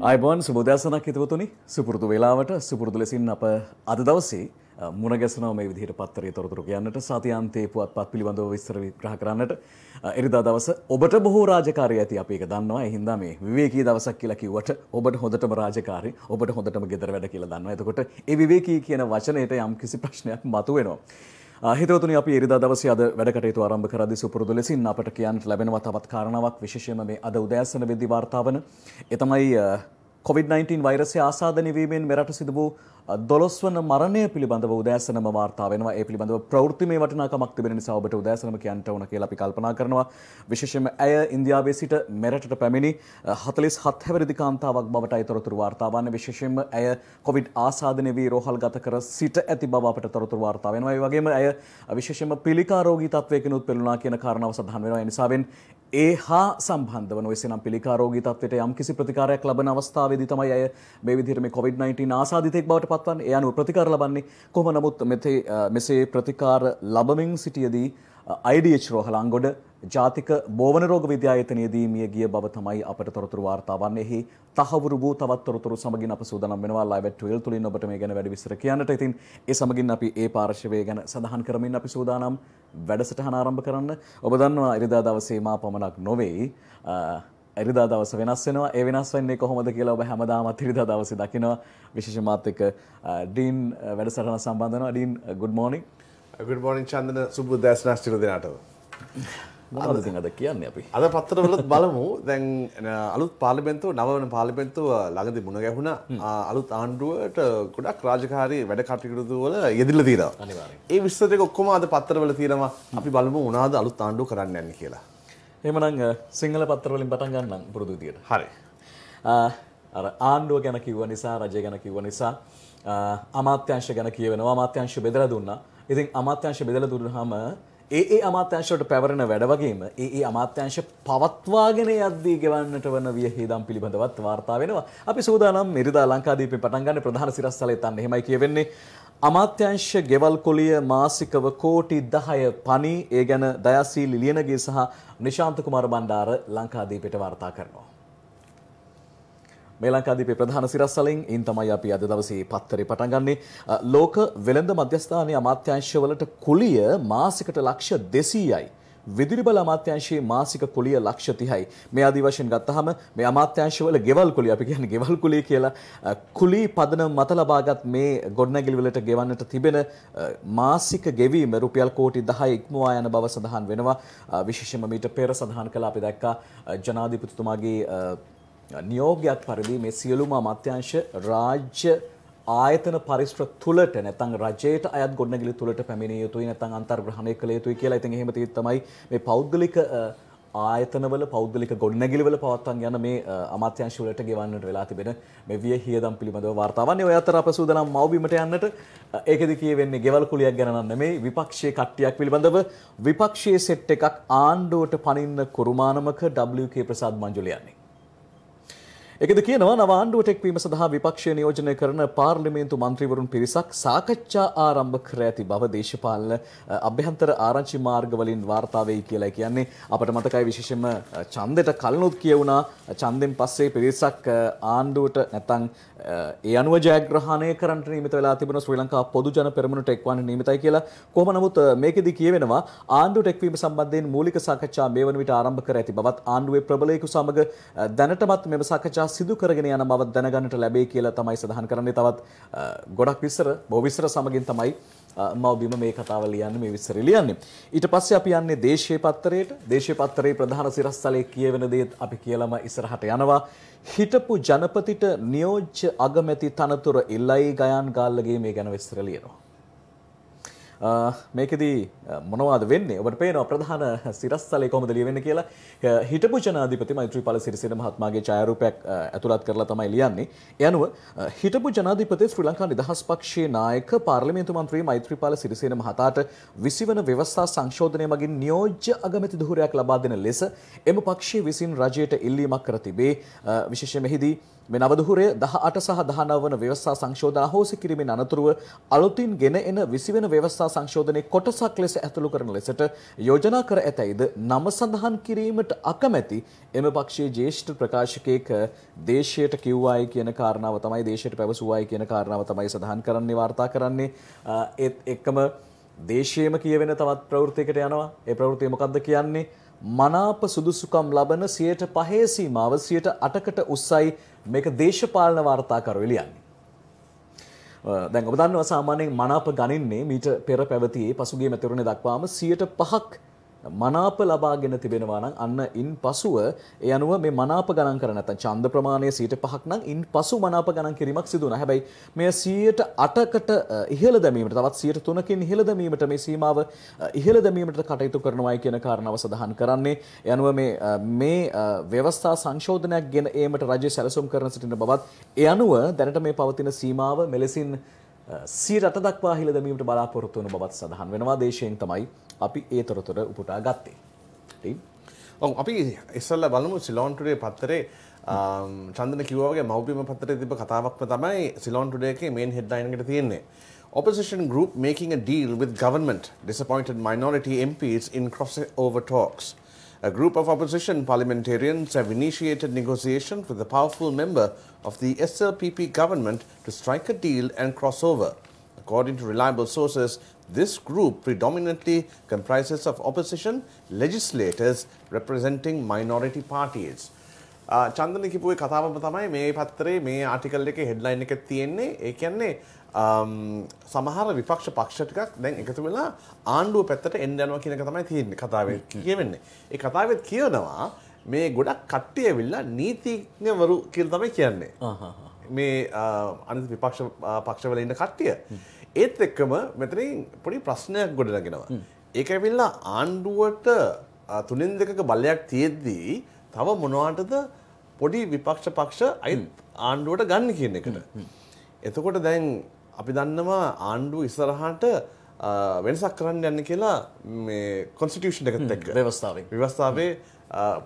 අයිබෝන් සුබෝදෑසනක් හිතවතුනි. සුපුරුදු වෙලාවට සුපුරුදු ලෙසින් අප අද දවසේ මුණගැසනව මේ විදිහට පත්තරේ තොරතුරු කියන්නට සතියන්තේ පුවත්පත් පිළිබඳව විස්තර විග්‍රහ කරන්නට. එරිදා දවස ඔබට බොහෝ රාජකාරී ඇති අපි ඒක දන්නවා. ඒ හින්දා මේ විවේකී දවසක් කියලා කිව්වට ඔබට හොඳටම රාජකාරී ඔබට හොඳටම ගෙදර වැඩ කියලා දන්නවා. එතකොට ඒ විවේකී කියන වචනයට යම් කිසි ප්‍රශ්නයක් මතුවෙනවා. හිතවතුනි අපි එරිදා දවසේ අද වැඩ කටයුතු ආරම්භ කරද්දී සුපුරුදු ලෙසින් අපට කියන්නට ලැබෙනවා තවත් කාරණාවක්. විශේෂයෙන්ම මේ අද උදෑසන වෙද්දී වාර්තා වන ඒ තමයි COVID-19 වෛරසය ආසාදනය වීමෙන් මෙරට සිදු වූ දොළොස් වන මරණය පිළිබඳව උදෑසනම වාර්තා වෙනවා. ඒ පිළිබඳව ප්‍රවෘත්තිමය වටිනාකමක් තිබෙන නිසා ඔබට උදෑසනම කියන්නට ඕන කියලා අපි කල්පනා කරනවා. විශේෂයෙන්ම ඇය ඉන්දියාවේ සිට මෙරටට පැමිණි 47 හැවිරිදි කාන්තාවක් බවට අයතොරතුරු වාර්තා වන්නේ. විශේෂයෙන්ම ඇය කොවිඩ් ආසාදනය වී රෝහල්ගත කර සිට ඇති බව අපට තොරතුරු වාර්තා වෙනවා. ඒ වගේම ඇය විශේෂයෙන්ම පිළිකා රෝගී තත්වයකිනුත් පෙළුණා කියන කාරණාව සඳහන් වෙනවා. ඒ නිසාවෙන් ඒ හා සම්බන්ධව නොවසනම් පිළිකා රෝගී තත්වයට යම් කිසි ප්‍රතිකාරයක් ලබන අවස්ථාවේදී තමයි අය මේ විදිහට මේ COVID-19 ආසාදිතෙක් බවට පත්වන්නේ. ඒ අනුව ප්‍රතිකාර ලබන්නේ කොහොම නමුත් මෙසේ ප්‍රතිකාර ලබමින් සිටියදී IDH රෝහලංගොඩ ජාතික බෝවන රෝග විද්‍යායතනයේදී මිය ගිය බව තමයි අපට තොරතුරු වාර්තා වන්නේ. එහි තහවුරු වූ තවත් තොරතුරු සමගින් අප සූදානම් වෙනවා live at 12 තුලින් ඔබට මේ ගැන වැඩි විස්තර කියන්නට. ඉතින් ඒ සමගින් අපි ඒ පාර්ශවය ගැන සඳහන් කරමින් අපි සූදානම් වැඩසටහන ආරම්භ කරන්න. ඔබ දන්නවා ඉරිදා දවසේ මා පමණක් නොවේ ඉරිදා දවස වෙනස් වෙනවා. ඒ වෙනස් වෙන්නේ කොහොමද කියලා ඔබ හැමදාමත් ඉරිදා දවසේ දකිනවා. විශේෂ මාත් එක්ක ඩීන් වැඩසටහන සම්බන්ධ වෙනවා. Dean good morning. good morning Chandana සුබ දැස්නා ස්ටිර දෙනාටව. මොනවද ඉතින් අද කියන්නේ අපි? අද පත්තරවලත් බලමු. දැන් අලුත් පාර්ලිමේන්තුව නවවන පාර්ලිමේන්තුව ළඟදී මුණ ගැහුණා. අලුත් ආණ්ඩුවට ගොඩක් රාජකාරී වැඩ කටයුතු වල යෙදිලා තියෙනවා. ඒ විස්තර ටික ඔක්කොම අද පත්තරවල තියෙනවා. අපි බලමු මොනවද අලුත් ආණ්ඩුව කරන්න යන්නේ කියලා. එහෙමනම් සිංහල පත්‍ර වලින් පටන් ගන්නම් පුරුදු විදියට. හරි. ආණ්ඩුව ගැන කිව්ව නිසා රජය ගැන කිව්ව නිසා අමාත්‍යංශ ගැන කියවෙනවා අමාත්‍යංශ බෙදලා දුන්නා. ඉතින් අමාත්‍යංශ බෙදලා දුන්නාම ඒ ඒ අමාත්‍යංශවලට පැවරෙන වැඩ වගේම ඒ ඒ අමාත්‍යංශ පවත්වාගෙන යද්දී ගෙවන්නට වන වියහිදම් පිළිබඳවත් වාර්තා වෙනවා. අපි සූදානම් ඉරිදා ලංකාදීපේ පටන් ගන්න ප්‍රධාන සිරස්තලයේ තන්න එහෙමයි කියවෙන්නේ. අමාත්‍යංශ ගෙවල් කොලිය මාසිකව කෝටි 10 පනි ඒ ගැන දයාසීලි ලියනගේ සහ නිශාන්ත කුමාර බණ්ඩාර ලංකාදීපයට වාර්තා කරනවා. මේ ලංකාදීපේ ප්‍රධාන සිරස්වලින් ඉන් තමයි අපි අද දවසේ පත්තරේ පටන් ගන්නේ. ලෝක වෙළඳ මධ්‍යස්ථානයේ අමාත්‍යාංශවලට කුලිය මාසිකට ලක්ෂ 200යි. විදුලි බල අමාත්‍යාංශයේ මාසික කුලිය ලක්ෂ 30යි. මේ ආදි වශයෙන් ගත්තහම මේ අමාත්‍යාංශවල ගෙවල් කුලිය අපි කියන්නේ ගෙවල් කුලිය කියලා කුලී පදනම මත ලබාගත් මේ ගොඩනැගිලි වලට ගෙවන්නට තිබෙන මාසික ගෙවීම රුපියල් කෝටි 10 ඉක්මවා යන බව සඳහන් වෙනවා. විශේෂයෙන්ම මීට පෙර සඳහන් කළා අපි දැක්කා ජනාධිපතිතුමාගේ නියෝගයක් පරිදි මේ සියලුම අමාත්‍යංශ රාජ්‍ය ආයතන පරිශ්‍ර තුලට නැත්නම් රජයට අයත් ගොඩනැගිලි තුලට පැමිණිය යුතුයි නැත්නම් අන්තර්ග්‍රහණය කළ යුතුයි කියලා. ඉතින් එහෙම තමයි මේ පෞද්ගලික ආයතනවල පෞද්ගලික ගොඩනැගිලිවල පවත්වන් යන මේ අමාත්‍යංශ වලට ගෙවන්නට වෙලා තිබෙන මේ විය හියදම් පිළිබඳව වාර්තා වන්නේ. ඔය අතර අප සූදානම් මව්බිමට යන්නට ඒකෙදි කියවෙන්නේ ගෙවල් කුලියක් ගැන නෙමෙයි විපක්ෂයේ කට්ටියක් පිළිබඳව විපක්ෂයේ සෙට් එකක් ආණ්ඩුවට පනින්න කුරුමානමක WK ප්‍රසාද් මංජුල යන්නේ. එකද කියනවා නව ආණ්ඩුවට එක්වීම සඳහා විපක්ෂය නියෝජනය කරන පාර්ලිමේන්තු මන්ත්‍රීවරුන් පිරිසක් සාකච්ඡා ආරම්භ කර ඇති බව දේශපාලන අභ්‍යන්තර ආරංචි මාර්ගවලින් වාර්තා වෙයි කියලා කියන්නේ. අපට මතකයි විශේෂයෙන්ම ඡන්දෙට කලිනුත් කියවුණා ඡන්දෙන් පස්සේ පිරිසක් ආණ්ඩුවට නැත්නම් ඒ අනුව ජයග්‍රහණය කරන්නට නියමිත වෙලා තිබෙන ශ්‍රී ලංකා පොදු ජන පෙරමුණට එක්වන්න නියමිතයි කියලා. කොහොම නමුත් මේකෙදි කියවෙනවා ආණ්ඩුවට එක්වීම සම්බන්ධයෙන් මූලික සාකච්ඡා මේ වන විට ආරම්භ කර ඇති බවත් ආණ්ඩුවේ ප්‍රබලයෙකු සමග දැනටමත් මෙම සාකච්ඡා සිදු කරගෙන යන බව දැනගන්නට ලැබේ කියලා තමයි සඳහන් කරන්නේ. තවත් ගොඩක් විස්තර බොහෝ විස්තර සමගින් තමයි මවබිම මේ කතාව ලියන්නේ මේ විස්තර ලියන්නේ. ඊට පස්සේ අපි යන්නේ දේශීය පත්තරයට. දේශීය පත්තරේ ප්‍රධාන සිරස්තලයේ කියවෙන දේ අපි කියලාම ඉස්සරහට යනවා. හිටපු ජනපතිට නියෝජ්‍ය අගමැති තනතුර ඉල්ලයි ගයන් ගාල්ලගේ මේ ගැන විස්තර ලියනවා. මේකෙදී මොනවාද වෙන්නේ ඔබට පේනවා ප්‍රධාන සිරස්තලේ කොහොමද ලියවෙන්නේ කියලා හිටපු ජනාධිපති මෛත්‍රීපාල සිරිසේන මහත්මයාගේ ඡායාරූපයක් ඇතුළත් කරලා තමයි ලියන්නේ. ඒ අනුව හිටපු ජනාධිපති ශ්‍රී ලංකා නිදහස් පක්ෂයේ නායක පාර්ලිමේන්තු මන්ත්‍රී මෛත්‍රීපාල සිරිසේන මහතාට විසිවන ව්‍යවස්ථා සංශෝධනය මගින් නියෝජ්‍ය අගමැති දුහුරයක් ලබා දෙන ලෙස එම පක්ෂයේ විසින් රජයට ඉල්ලීමක් කර තිබේ. විශේෂයෙන් මෙහිදී මේ නවදුහුරේ දහ අට සහ දහනව වන ව්‍යවස්ථා සංශෝධන අහෝසි කිරීමෙන් අනතුරුව අලුතින් ගෙන එන විසිවෙන ව්‍යවස්ථා සංශෝධනයේ කොටසක් ලෙස ඇතුළු කරන ලෙසට යෝජනා කර ඇතැයිද? නම සඳහන් කිරීමට අකමැති එම පක්ෂයේ ජ්‍යෙෂ්ඨ ප්‍රකාශකයෙක් දේශයට කිව්වායි කියන කාරණාව තමයි දේශයට පැවසුවායි කියන කාරණාව තමයි සඳහන් කරන්නේ වාර්තා කරන්නේ. ඒත් එක්කම දේශයේම කියවෙන තවත් ප්‍රවෘත්තියකට යනවා. ඒ ප්‍රවෘත්තිය මොකක්ද කියන්නේ? මනාප සුදුසුකම් ලබන සියයට පහේ සීමාව සියයට අටකට උස්සයි මේක දේශපාලන වාර්තාකරු එලියන්නේ. දැන් ඔබ දන්නවා සාමාන්‍යයෙන් මනාප ගනින්නේ මීට පෙර පැවතියේ පසුගිය මැතිවරණය දක්වාම සියයට පහක් මනාප ලබාගෙන තිබෙනවා නම් අන්න ඉන් පසුව ඒ අනුව මේ මනාප ගණන් කර නැත්නම් ඡන්ද ප්‍රමාණය 105ක් නම් ඉන් පසු මනාප ගණන් කිරීමක් සිදු වුණා. හැබැයි මේ 108කට ඉහළ දැමීමට තවත් 103කින් ඉහළ දැමීමට මේ සීමාව ඉහළ දැමීමට කටයුතු කරනවායි කියන කාරණාව සඳහන් කරන්නේ. ඒ අනුව මේ මේ ව්‍යවස්ථා සංශෝධනයක් ගෙන ඒමට රජය සැලසුම් කරන සිටින බවත් ඒ අනුව දැනට මේ පවතින සීමාව මෙලෙසින් සිය රට දක්වා හිල දැමීමට බලාපොරොත්තු වන බවත් සඳහන් වෙනවා දේශයෙන් තමයි අපි ඒ තොරතුර උපුටා ගත්තේ. ඔව් අපි ඉස්සල්ල බලමු සිලෝන්ටුඩේ පත්තරේ චන්දන කිව්වගේ මවබිම පත්තරේ තිබ කතාවක්ම තමයි සිලෝන්ටුඩේ එකේ මේන් හෙඩ්ලයින් එකට තියෙන්නේ. Opposition group making a deal with government disappointed minority MPs in crossover talks. A group of opposition parliamentarians have initiated negotiations with a powerful member of the SLPP government to strike a deal and cross over. According to reliable sources, this group predominantly comprises of opposition legislators representing minority parties. Chandana කිපුවේ කතාවම තමයි මේ පත්තරේ මේ ආටිකල් එක headline එක තියෙන්නේ ඒ කියන්නේ සමහර විපක්ෂ පක්ෂ ටිකක් දැන් එකතු වෙලා ආණ්ඩුව පැත්තට එන්න යනවා කියන එක තමයි තියෙන්නේ කතාවේ කියවෙන්නේ. ඒ කතාවෙත් කියනවා මේ ගොඩක් කට්ටිය ඇවිල්ලා නීතිඥවරු කියලා තමයි කියන්නේ. මේ අනිත් විපක්ෂ පක්ෂවල ඉන්න කට්ටිය. ඒත් එක්කම මෙතනින් පොඩි ප්‍රශ්නයක් ගොඩනගෙනවා. ඒක ඇවිල්ලා ආණ්ඩුවට තුනෙන් දෙකක බලයක් තියෙද්දී තව මොනවාටද පොඩි විපක්ෂ පක්ෂ අයිත් ආණ්ඩුවට ගන්න කියන එකට. එතකොට දැන් අපි දන්නවා ආණ්ඩුව ඉස්සරහට වෙනසක් කරන්න යන්න කියලා මේ කොන්ස්ටිටියුෂන් එකත් එක්ක ව්‍යවස්ථාවෙන් ව්‍යවස්ථාවේ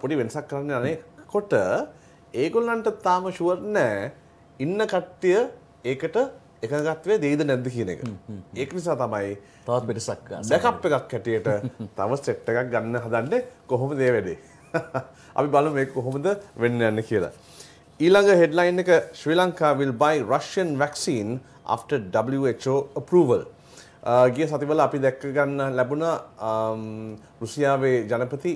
පොඩි වෙනසක් කරන්න යන්නේ කොට ඒගොල්ලන්ට තාම ෂුවර් නෑ ඉන්න කට්ටිය ඒකට එකගත්වේ දෙයිද නැද්ද කියන එක. ඒක නිසා තමයි තවත් පිටසක් දැකප් එකක් හැටියට තව සෙට් එකක් ගන්න හදන්නේ කොහොමද ඒ වැඩේ. අපි බලමු මේක කොහොමද වෙන්න යන්නේ කියලා. ඊළඟ හෙඩ්ලයින් එක ශ්‍රී Lanka will buy Russian vaccine after WHO approval. ගිය සතිවල අපි දැක්ක ගන්න ලැබුණ රුසියාවේ ජනපති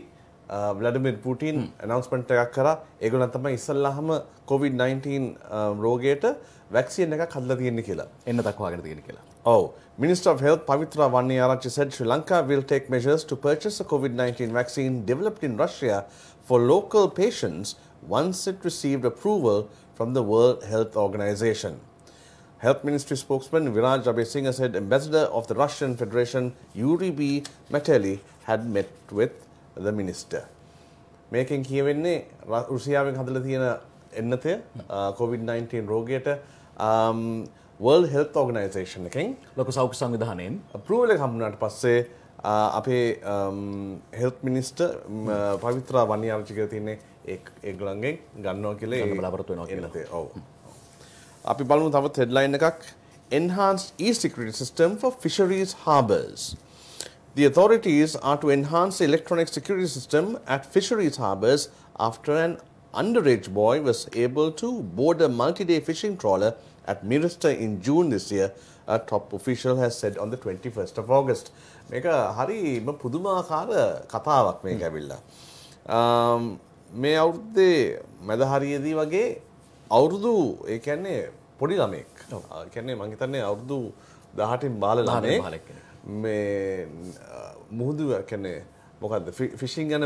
වලඩමිර් පුටින් ඇනවස්මන්ට් එකක් කර ඒගොල්ලන් තමයි ඉස්සල්ලාහම COVID-19 රෝගයට වැක්සින් එකක් හදලා තියෙන්නේ කියලා. එන්න දක්වාගෙන තියෙන කියලා. Oh, Minister of Health Pavitra Vanniyarachchi said Sri Lanka will take measures to purchase a COVID-19 vaccine developed in Russia for local patients once it received approval from the World Health Organization. Health Ministry spokesman Viraj Abesinghe said Ambassador of the Russian Federation Yuri B. Mateli had met with the minister. මේකෙන් කියවෙන්නේ රුසියාවෙන් හදලා තියෙන එන්නතය COVID-19 රෝගයට World Health Organization එකෙන් ලොකු සෞඛ්‍ය සංවිධානයෙන් approval එක හම්බුනාට පස්සේ අපේ හෙල්ත් මිනිස්ටර් පවිත්‍රා වන්නේ ආරච්චි කියලා තියන්නේ ඒගොල්ලන්ගෙන් ගන්නවා කියලා බලාපොරොත්තු වෙනවා කියලා. ඔව් අපි බලමු තවත් හෙඩ්ලයින් එකක් enhanced e-security system for fisheries harbours. The authorities are to enhance the electronic security system at fisheries harbours after an underage boy was able to board a multi-day fishing trawler at Mirister in June this year, a top official has said on the 21st of August. මේක හරිම පුදුමාකාර කතාවක් මේක ඇවිල්ලා. මේ අවුරුද්දේ මැදහරියේදී වගේ අවුරුදු ඒ කියන්නේ පොඩි ළමෙක්. කියන්නේ මං හිතන්නේ අවුරුදු 18න් බාල ළමෙක්. මේ මුහුදු කියන්නේ මොකක්ද ෆිෂිං ගැන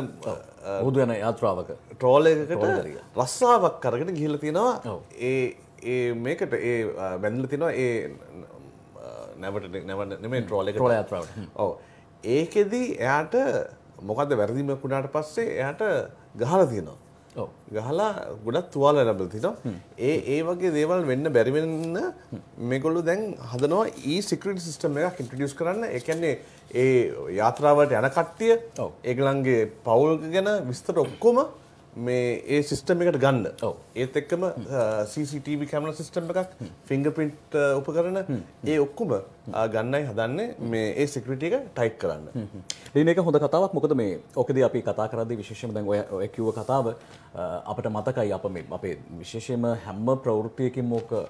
මුහුදු යන යාත්‍රාවක. ට්‍රෝල එකකට රස්සාාවක් කරගෙන ගිහිල තියෙනවා ඒ ඒ මේකට ඒ බැඳල තිනවා. ඒ නැවට නැව නෙමේ ට්‍රෝල එක ට්‍රෝල යාත්‍රාවට. ඔව. ඒකෙදී එයාට මොකක්ද වැරදිමකුණාට පස්සේ එයාට ගහල තියෙනවා. ගහලා ගොඩක් තුවාල ලැබල තිනවා ඒ ඒ වගේ දේවල් වෙන්න බැරිවෙන්න මේකොල්ලු දැන් හදනවා ඒ සිකරට සිස්ටම් එකක් ඉන්ට්‍රඩියස් කරන්න. එකන්නේ ඒ යාත්‍රාවට යන කට්ටිය ඒගලන්ගේ පවුල් ගැන විස්තර ඔක්කොම මේ ඒ සිස්ටම් එකට ගන්න. ඒත් එක්කම CCTV කැමර සිස්ටම් එකක් ෆිංගර් පින්ට් උපකරණ ඒ ඔක්කොම ගන්නයි හදන්නේ මේ ඒ සිකරිටිය එක ටයිට් කරන්න. ඩීන එක හොඳ කතාවක්. මොකද මේ ඕකද අපි කතා කරදි විශේෂම දැන් ඔය ඔය කිව්ව කතාව අපිට මතකයි අප මේ අපේ විශේෂයෙන්ම හැම ප්‍රවෘත්තියකින්ම ඕක අ,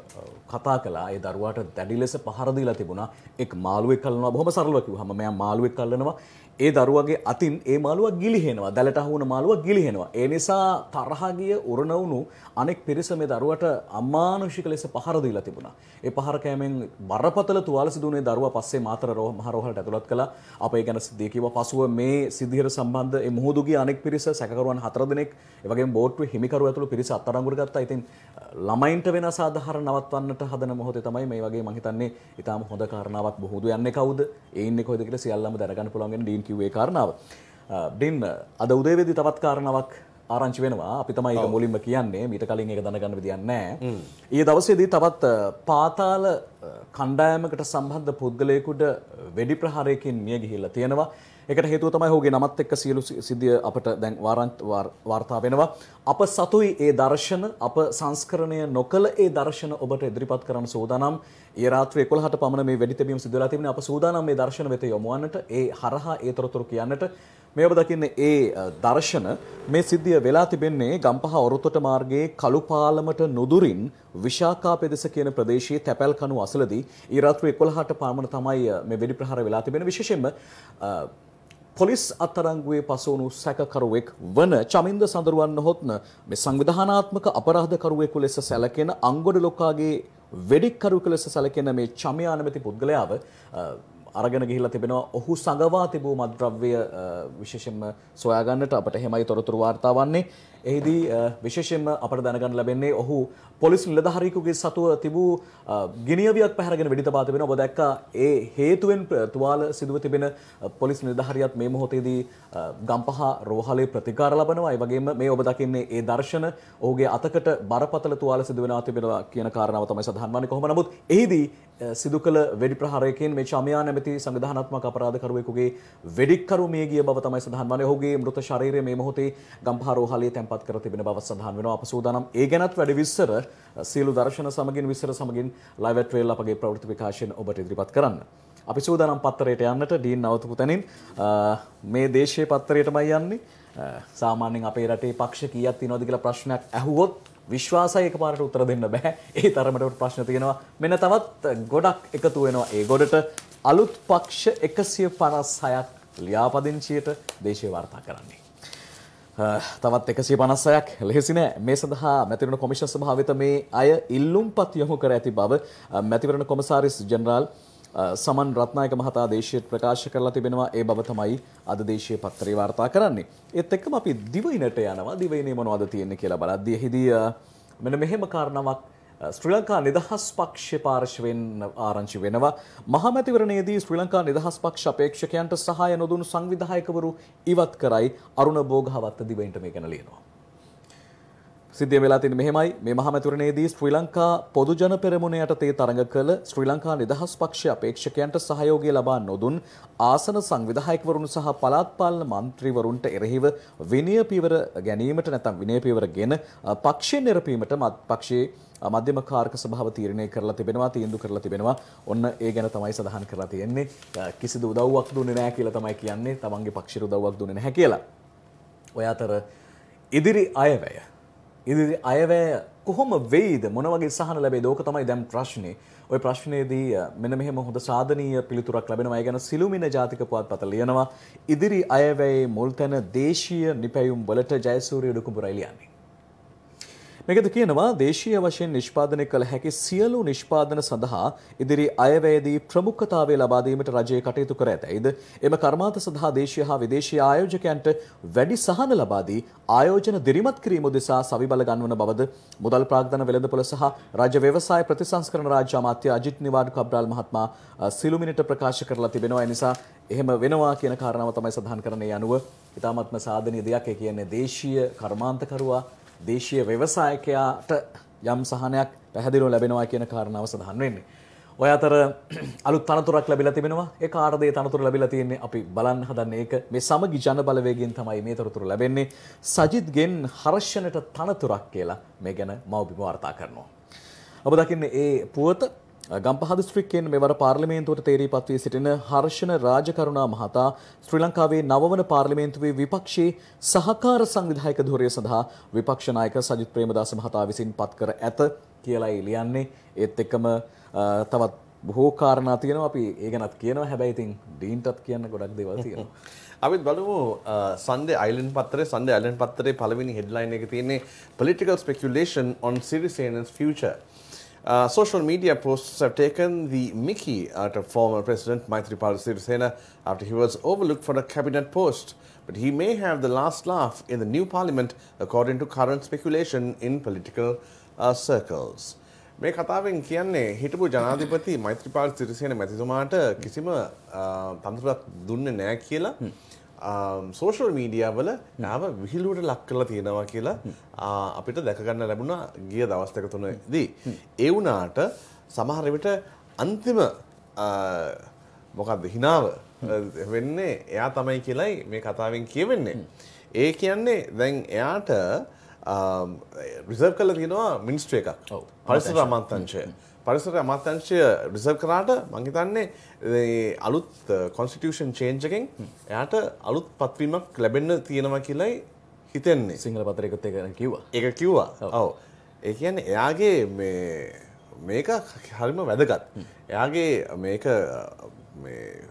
කතා කළා. ඒ දරුවාට දැඩි ලෙස පහර දීලා තිබුණා. එක් මාළුවෙක් කල්නවා බොහොම සරලව කිව්වහම මෙයා මාළුවෙක් කල්නවා ඒ දරුවගේ අතින් ඒ මාළුවා ගිලිහෙනවා. දැලට අහු වුණ මාළුවා ගිලිහෙනවා. ඒ නිසා තරහ ගිය උරණ වුණු අනෙක් පිරිස මේ දරුවට අමානුෂික ලෙස පහර දීලා තිබුණා. ඒ පහර කෑමෙන් බරපතල තුවාල සිදුවුණේ දරුවා පස්සේ මාතර රෝහ මහ රෝහලට ඇතුළත් කළා. අප ඒ ගැන සිද්ධිය කිව්වා. පසුව මේ සිද්ධියට සම්බන්ධ ඒ මුහුදු ගිය අනෙක් පිරිස සැකකරුවන් හතර දෙනෙක් ඒ වගේම බෝට්ටුවේ හිමිකරු ඇතුළු පිරිස අත්අඩංගුවට ගත්තා. ඉතින් අ, ළමයින්ට වෙන අසාධාරණ නවත්වන්නට හදන මොහොතේ තමයි මේ වගේ මම හිතන්නේ ඊටාම හොඳ කාරණාවක් මුහුදු යන්නේ. කවුද? ඒ ඉන්නේ කොහෙද කියලා සියල්ලම දැනගන්න පුළුවන් වෙන ඩීන් කිව්වේ අ, ඩීන් අද උදේවේදී තවත් කාරණාවක් ආරංචි වෙනවා. අපි තමයි ඒක මුලින්ම කියන්නේ. මීට කලින් ඒක දැනගන්න විදියක් නැහැ. ඊයේ දවසේදී තවත් පාතාල කණ්ඩායමකට සම්බන්ධ පුද්ගලයෙකුට වෙඩි ප්‍රහාරයකින් මිය ගිහිල්ලා තියෙනවා. ඒකට හේතුව තමයි ඔහුගේ නමත් එක්ක සියලු සි- සිද්ධිය අපට දැන් වාරන්ත වාර්- වාර්තා වෙනවා. අප සතුයි ඒ දර්ශන අප සංස්කරණය නොකළ ඒ දර්ශන ඔබට ඉදිරිපත් කරන්න සූදානම්. ඊයේ රාත්‍රී 11ට පමණ මේ වෙඩි තැබීම සිදු වෙලා තිබෙනවා. අප සූදානම් මේ දර්ශන වෙත යොමුවන්නට ඒ හරහා ඒ තොරතුරු කියන්නට මේ ඔබ දකින්නේ ඒ අ, දර්ශන මේ සිද්ධිය වෙලා තිබෙන්නේ ගම්පහ ඔරොත්තොට මාර්ගයේ කළුපාලමට නුදුරින් විශාකා පෙදෙස කියන ප්‍රදේශයේ තැපැල් කණු අසලදී ඊ රාත්‍රී 11ට පමණ තමයි අ, මේ වෙඩි ප්‍රහාර වෙලා තිබෙන විශේෂයෙන්ම අ, පොලිස් අත්තරංගුවේ පසුවුණු සැකකරුවෙක් වන චමින්ද සඳරුවන් නොහොත්න මේ සංවිධානාත්මක අපරාධකරුවෙකු ලෙස සැලකෙන අංගොඩ ලොකාගේ වෙඩික්කරුවෙකු ලෙස සැලකෙන මේ චමයා නැමැති පුද්ගලයාව අ, අරගෙන ගිහිල්ලා තිබෙනවා. ඔහු සඟවා තිබූ මද්‍රව්‍ය අ, විශේෂයෙන්ම සොයාගන්නට අපට එහෙමයි තොරතුරු වාර්තා වන්නේ. එහිදී අ, විශේෂයෙන්ම අපට දැනගන්න ලැබෙන්නේ ඔහු පොලිස් නිලධාරියෙකුගේ සතුව තිබූ අ, ගිනියවියක් පැහැරගෙන වෙඩි තබා තිබෙනවා ඔබ දැක්කා. ඒ හේතුවෙන් ප්‍ර- තුවාල සිදුව තිබෙන අ, පොලිස් නිලධාරියත් මේ මොහොතේදී අ, ගම්පහ රෝහලේ ප්‍රතිකාර ලබනවා. ඒ වගේම මේ ඔබ දකින්නේ ඒ දර්ශන ඔහුගේ අතකට බරපතල තුවාල සිදු වෙනවා තිබෙනවා කියන කාරණාව තමයි සඳහන් වන්නේ කොහොම නමුත් එහිදී අ, සිදු කළ වෙඩි ප්‍රහාරයකින් මේ චමයා නැමැති සංවිධානාත්මක අපරාධකරුවෙකුගේ වෙඩික්කරු මිය ගිය බව තමයි සඳහන් වන්නේ. ඔහුගේ මృత ශරීරය මේ මොහොතේ ගම්පහ රෝහලේ තැන්පත් කර තිබෙන බව සඳහන් වෙනවා. අප සූදානම්. ඒ ගැනත් වැඩි විස්තර අ, සියලු දර්ශන සමගින් විස්තර සමගින් ලයිව් ඇට් වේල් අපගේ ප්‍රවෘත්ති විකාශන ඔබට ඉදිරිපත් කරන්න. අපි සූදානම් පත්තරයට යන්නට ඩීන් නවතුපු තැනින් අ, මේ දේශීය පත්තරයටමයි යන්නේ. අ, සාමාන්‍යයෙන් අපේ රටේ පක්ෂ කීයක් තියෙනවද කියලා ප්‍රශ්නයක් ඇහුවොත් විශ්වාසය එකපාරට උත්තර දෙන්න බෑ. ඒ තරමට ප්‍රශ්න තියෙනවා. මෙන්න තවත් ගොඩක් එකතු වෙනවා ඒ ගොඩට. අලුත් පක්ෂ එකසිය පනස් හයක් ලියාපදිංචියට දේශය වාර්තා කරන්නේ. අ, තවත් එකසිය පනස්සයක් ලෙහෙසි නෑ. මේ සඳහා මැතිවරණ කොමිෂන් සභාව වෙත මේ අය ඉල්ලුම්පත් යොමු කර ඇති බව අ, මැතිවරණ කොමසාරිස් ජෙනරාල් අ, සමන් රත්නායක මහතා දේශයට ප්‍රකාශ කරලා තිබෙනවා. ඒ බව තමයි අද දේශීය පත්තරේ වාර්තා කරන්නේ. ඒත් එක්කම අපි දිවයිනට යනවා. දිවයිනේ මොනවද තියෙන්නේ කියලා බලද්දී එහිදී අ, මෙන්න මෙහෙම කාරණාවක් අ, ශ්‍රී ලංකා නිදහස් පක්ෂ පාර්ශවෙන් ආරංචි වෙනවා. මහමැතිවරණයේදී ශ්‍රී ලංකා නිදහස් පක්ෂ අපේක්ෂකයන්ට සහාය නොදුණු සංවිධායකවරු ඉවත් කරයි. අරුණ බෝගහවත්ත දිවයින්ට මේ ගැන ලියනවා. සිද්ධිය වෙලා තියෙන්නේ මෙහෙමයි. මේ මහමැතිවරණයේදී ශ්‍රී ලංකා පොදු ජන පෙරමුණ යටතේ තරඟ කළ ශ්‍රී ලංකා නිදහස් පක්ෂ අපේක්ෂකයන්ට සහයෝගය ලබා නොදුන් ආසන සංවිධායකවරුන් සහ පළාත් පාලන මන්ත්‍රීවරුන්ට එරෙහිව විනය පියවර ගැනීමට නැත්නම් විනය පියවරගෙන පක්ෂයෙන් නිරපීමට මත් පක්ෂයේ මධ්‍යම කාර්ක සභාව තීරණය කරලා තිබෙනවා තීන්දුව කරලා තිබෙනවා ඔන්න ඒ ගැන තමයි සඳහන් කරලා තියෙන්නේ කිසිදු උදව්වක් දුන්නේ නැහැ කියලා තමයි කියන්නේ තමන්ගේ පක්ෂයට උදව්වක් දුන්නේ නැහැ කියලා ඔය අතර ඉදිරි අයවැය ඉදිරි අයවැය කොහොම වෙයිද මොන වගේ සහන ලැබේද ඕක තමයි දැන් ප්‍රශ්නේ. ওই ප්‍රශ්නයේදී අ, මෙන්න මෙහෙම හොඳ සාධනීය පිළිතුරක් ලැබෙනවා. ඒ ගැන සිළුමිණ ජාතික පුවත්පත ලියනවා. ඉදිරි අයවැයේ මුල් තැන දේශීය නිපැයුම් වලට ජයසූරිය ඩුකුඹුරයි ලියන්නේ. මේකද කියනවා දේශීය වශයෙන් නිෂ්පාදනය කළ හැකි සියලු නිෂ්පාදන සඳහා ඉදිරි අයවැයේදී ප්‍රමුඛතාවය ලබා දීමට රජය කටයුතු කර ඇතැයිද එම කර්මාන්ත සඳහා දේශීය හා විදේශීය ආයෝජකයන්ට වැඩි සහන ලබා දී ආයෝජන දිරිමත් කිරීම උදෙසා සවිබල ගන්වන බවද මුදල් ප්‍රාග්ධන වෙළඳපොළ සහ රාජ්‍ය ව්‍යවසාය ප්‍රතිසංස්කරණ රාජ්‍ය අමාත්‍ය අජිත් නිවාඩු කබ්‍රාල් මහත්මයා අ, සිළුමිණට ප්‍රකාශ කරලා තිබෙනවා. ඒ නිසා එහෙම වෙනවා කියන කාරණාව තමයි සඳහන් කරන්නේ. යනුව ඉතාමත්ම සාධනීය දෙයක්. ඒ කියන්නේ දේශීය කර්මාන්තකරුවා දේශීය ව්‍යවසායකයාට යම් සහනයක් පැහැදිලිව ලැබෙනවා කියන කාරණාව සඳහන් වෙන්නේ. ඔය අතර අලුත් තනතුරක් ලැබිලා තිබෙනවා. ඒ කාටද ඒ තනතුර ලැබිලා තියෙන්නේ අපි බලන්න හදන්නේ ඒක. මේ සමගි ජන බලවේගයෙන් තමයි මේ තොරතුරු ලැබෙන්නේ. සජිත්ගෙන් හර්ෂණට තනතුරක් කියලා මේ ගැන මව්බිම වාර්තා කරනවා. ඔබ දකින්නේ ඒ පුවත ගම්පහ දිස්ත්‍රික්කයෙන් මෙවර පාර්ලිමේන්තුවට තේරීපත් වී සිටින හර්ෂණ රාජකරුණා මහතා ශ්‍රී ලංකාවේ නවවන පාර්ලිමේන්තුවේ විපක්ෂයේ සහකාර සංවිධායක ධුරය සඳහා විපක්ෂ නායක සජිත් ප්‍රේමදාස මහතා විසින් පත් කර ඇත කියලායි ලියන්නේ. ඒත් එක්කම තවත් බොහෝ කාරණා තියෙනවා. අපි ඒ ගැනත් කියනවා. හැබැයි ඉතින් ඩීන්ටත් කියන්න ගොඩක් දේවල් තියෙනවා. අපිත් බලමු සන්ඩේ අයිලන් පත්තරේ සන්ඩේ අයිලන් පත්තරේ පළවෙනි හෙඩ්ලයින් එක තියෙන්නේ political speculation on Sirisena's future. Uh, social media posts have taken the mickey out of former President Maithripala Sirisena after he was overlooked for a cabinet post. But he may have the last laugh in the new parliament, according to current speculation in political uh, circles. මේ කතාවෙන් කියන්නේ හිටපු ජනාධිපති මෛත්‍රපාල් සිරිසයන මැතිතුමාට කිසිම තන්තුරක් දුන්න නෑ කියලා social මීඩියාවල නාව විහිලුවට ලක් කරලා තියෙනවා කියලා අපිට දැකගන්න ලැබුණා ගිය දවස්තක තුනදී. ඒ වුනාට සමහරවිට අන්තිම මොකක්ද හිනාව වෙන්නේ එයා තමයි කියලයි මේ කතාවෙන් කියවෙන්නේ. ඒ කියන්නේ දැන් එයාට රිසර්ව් කල තියෙනවා මිනිස්ට්‍ර එකක්. පරිසර අමාත්‍යංශය පරිසර අමාත්‍යංශය රිසර්ව් කරාට මංහිතන්නේ අලුත් කොන්ස්ටිටියෂන් චේන්ජකෙන් එයාට අලුත් පත්වීමක් ලැබෙන්න තියෙනවා කියලයි හිතෙන්නේ. සිංහල පතරයකත් එක කිව්වා. එක කිව්වා. ඔව. ඒ කියන්නේ එයාගේ මේක හරිම වැදගත්. එයාගේ මේක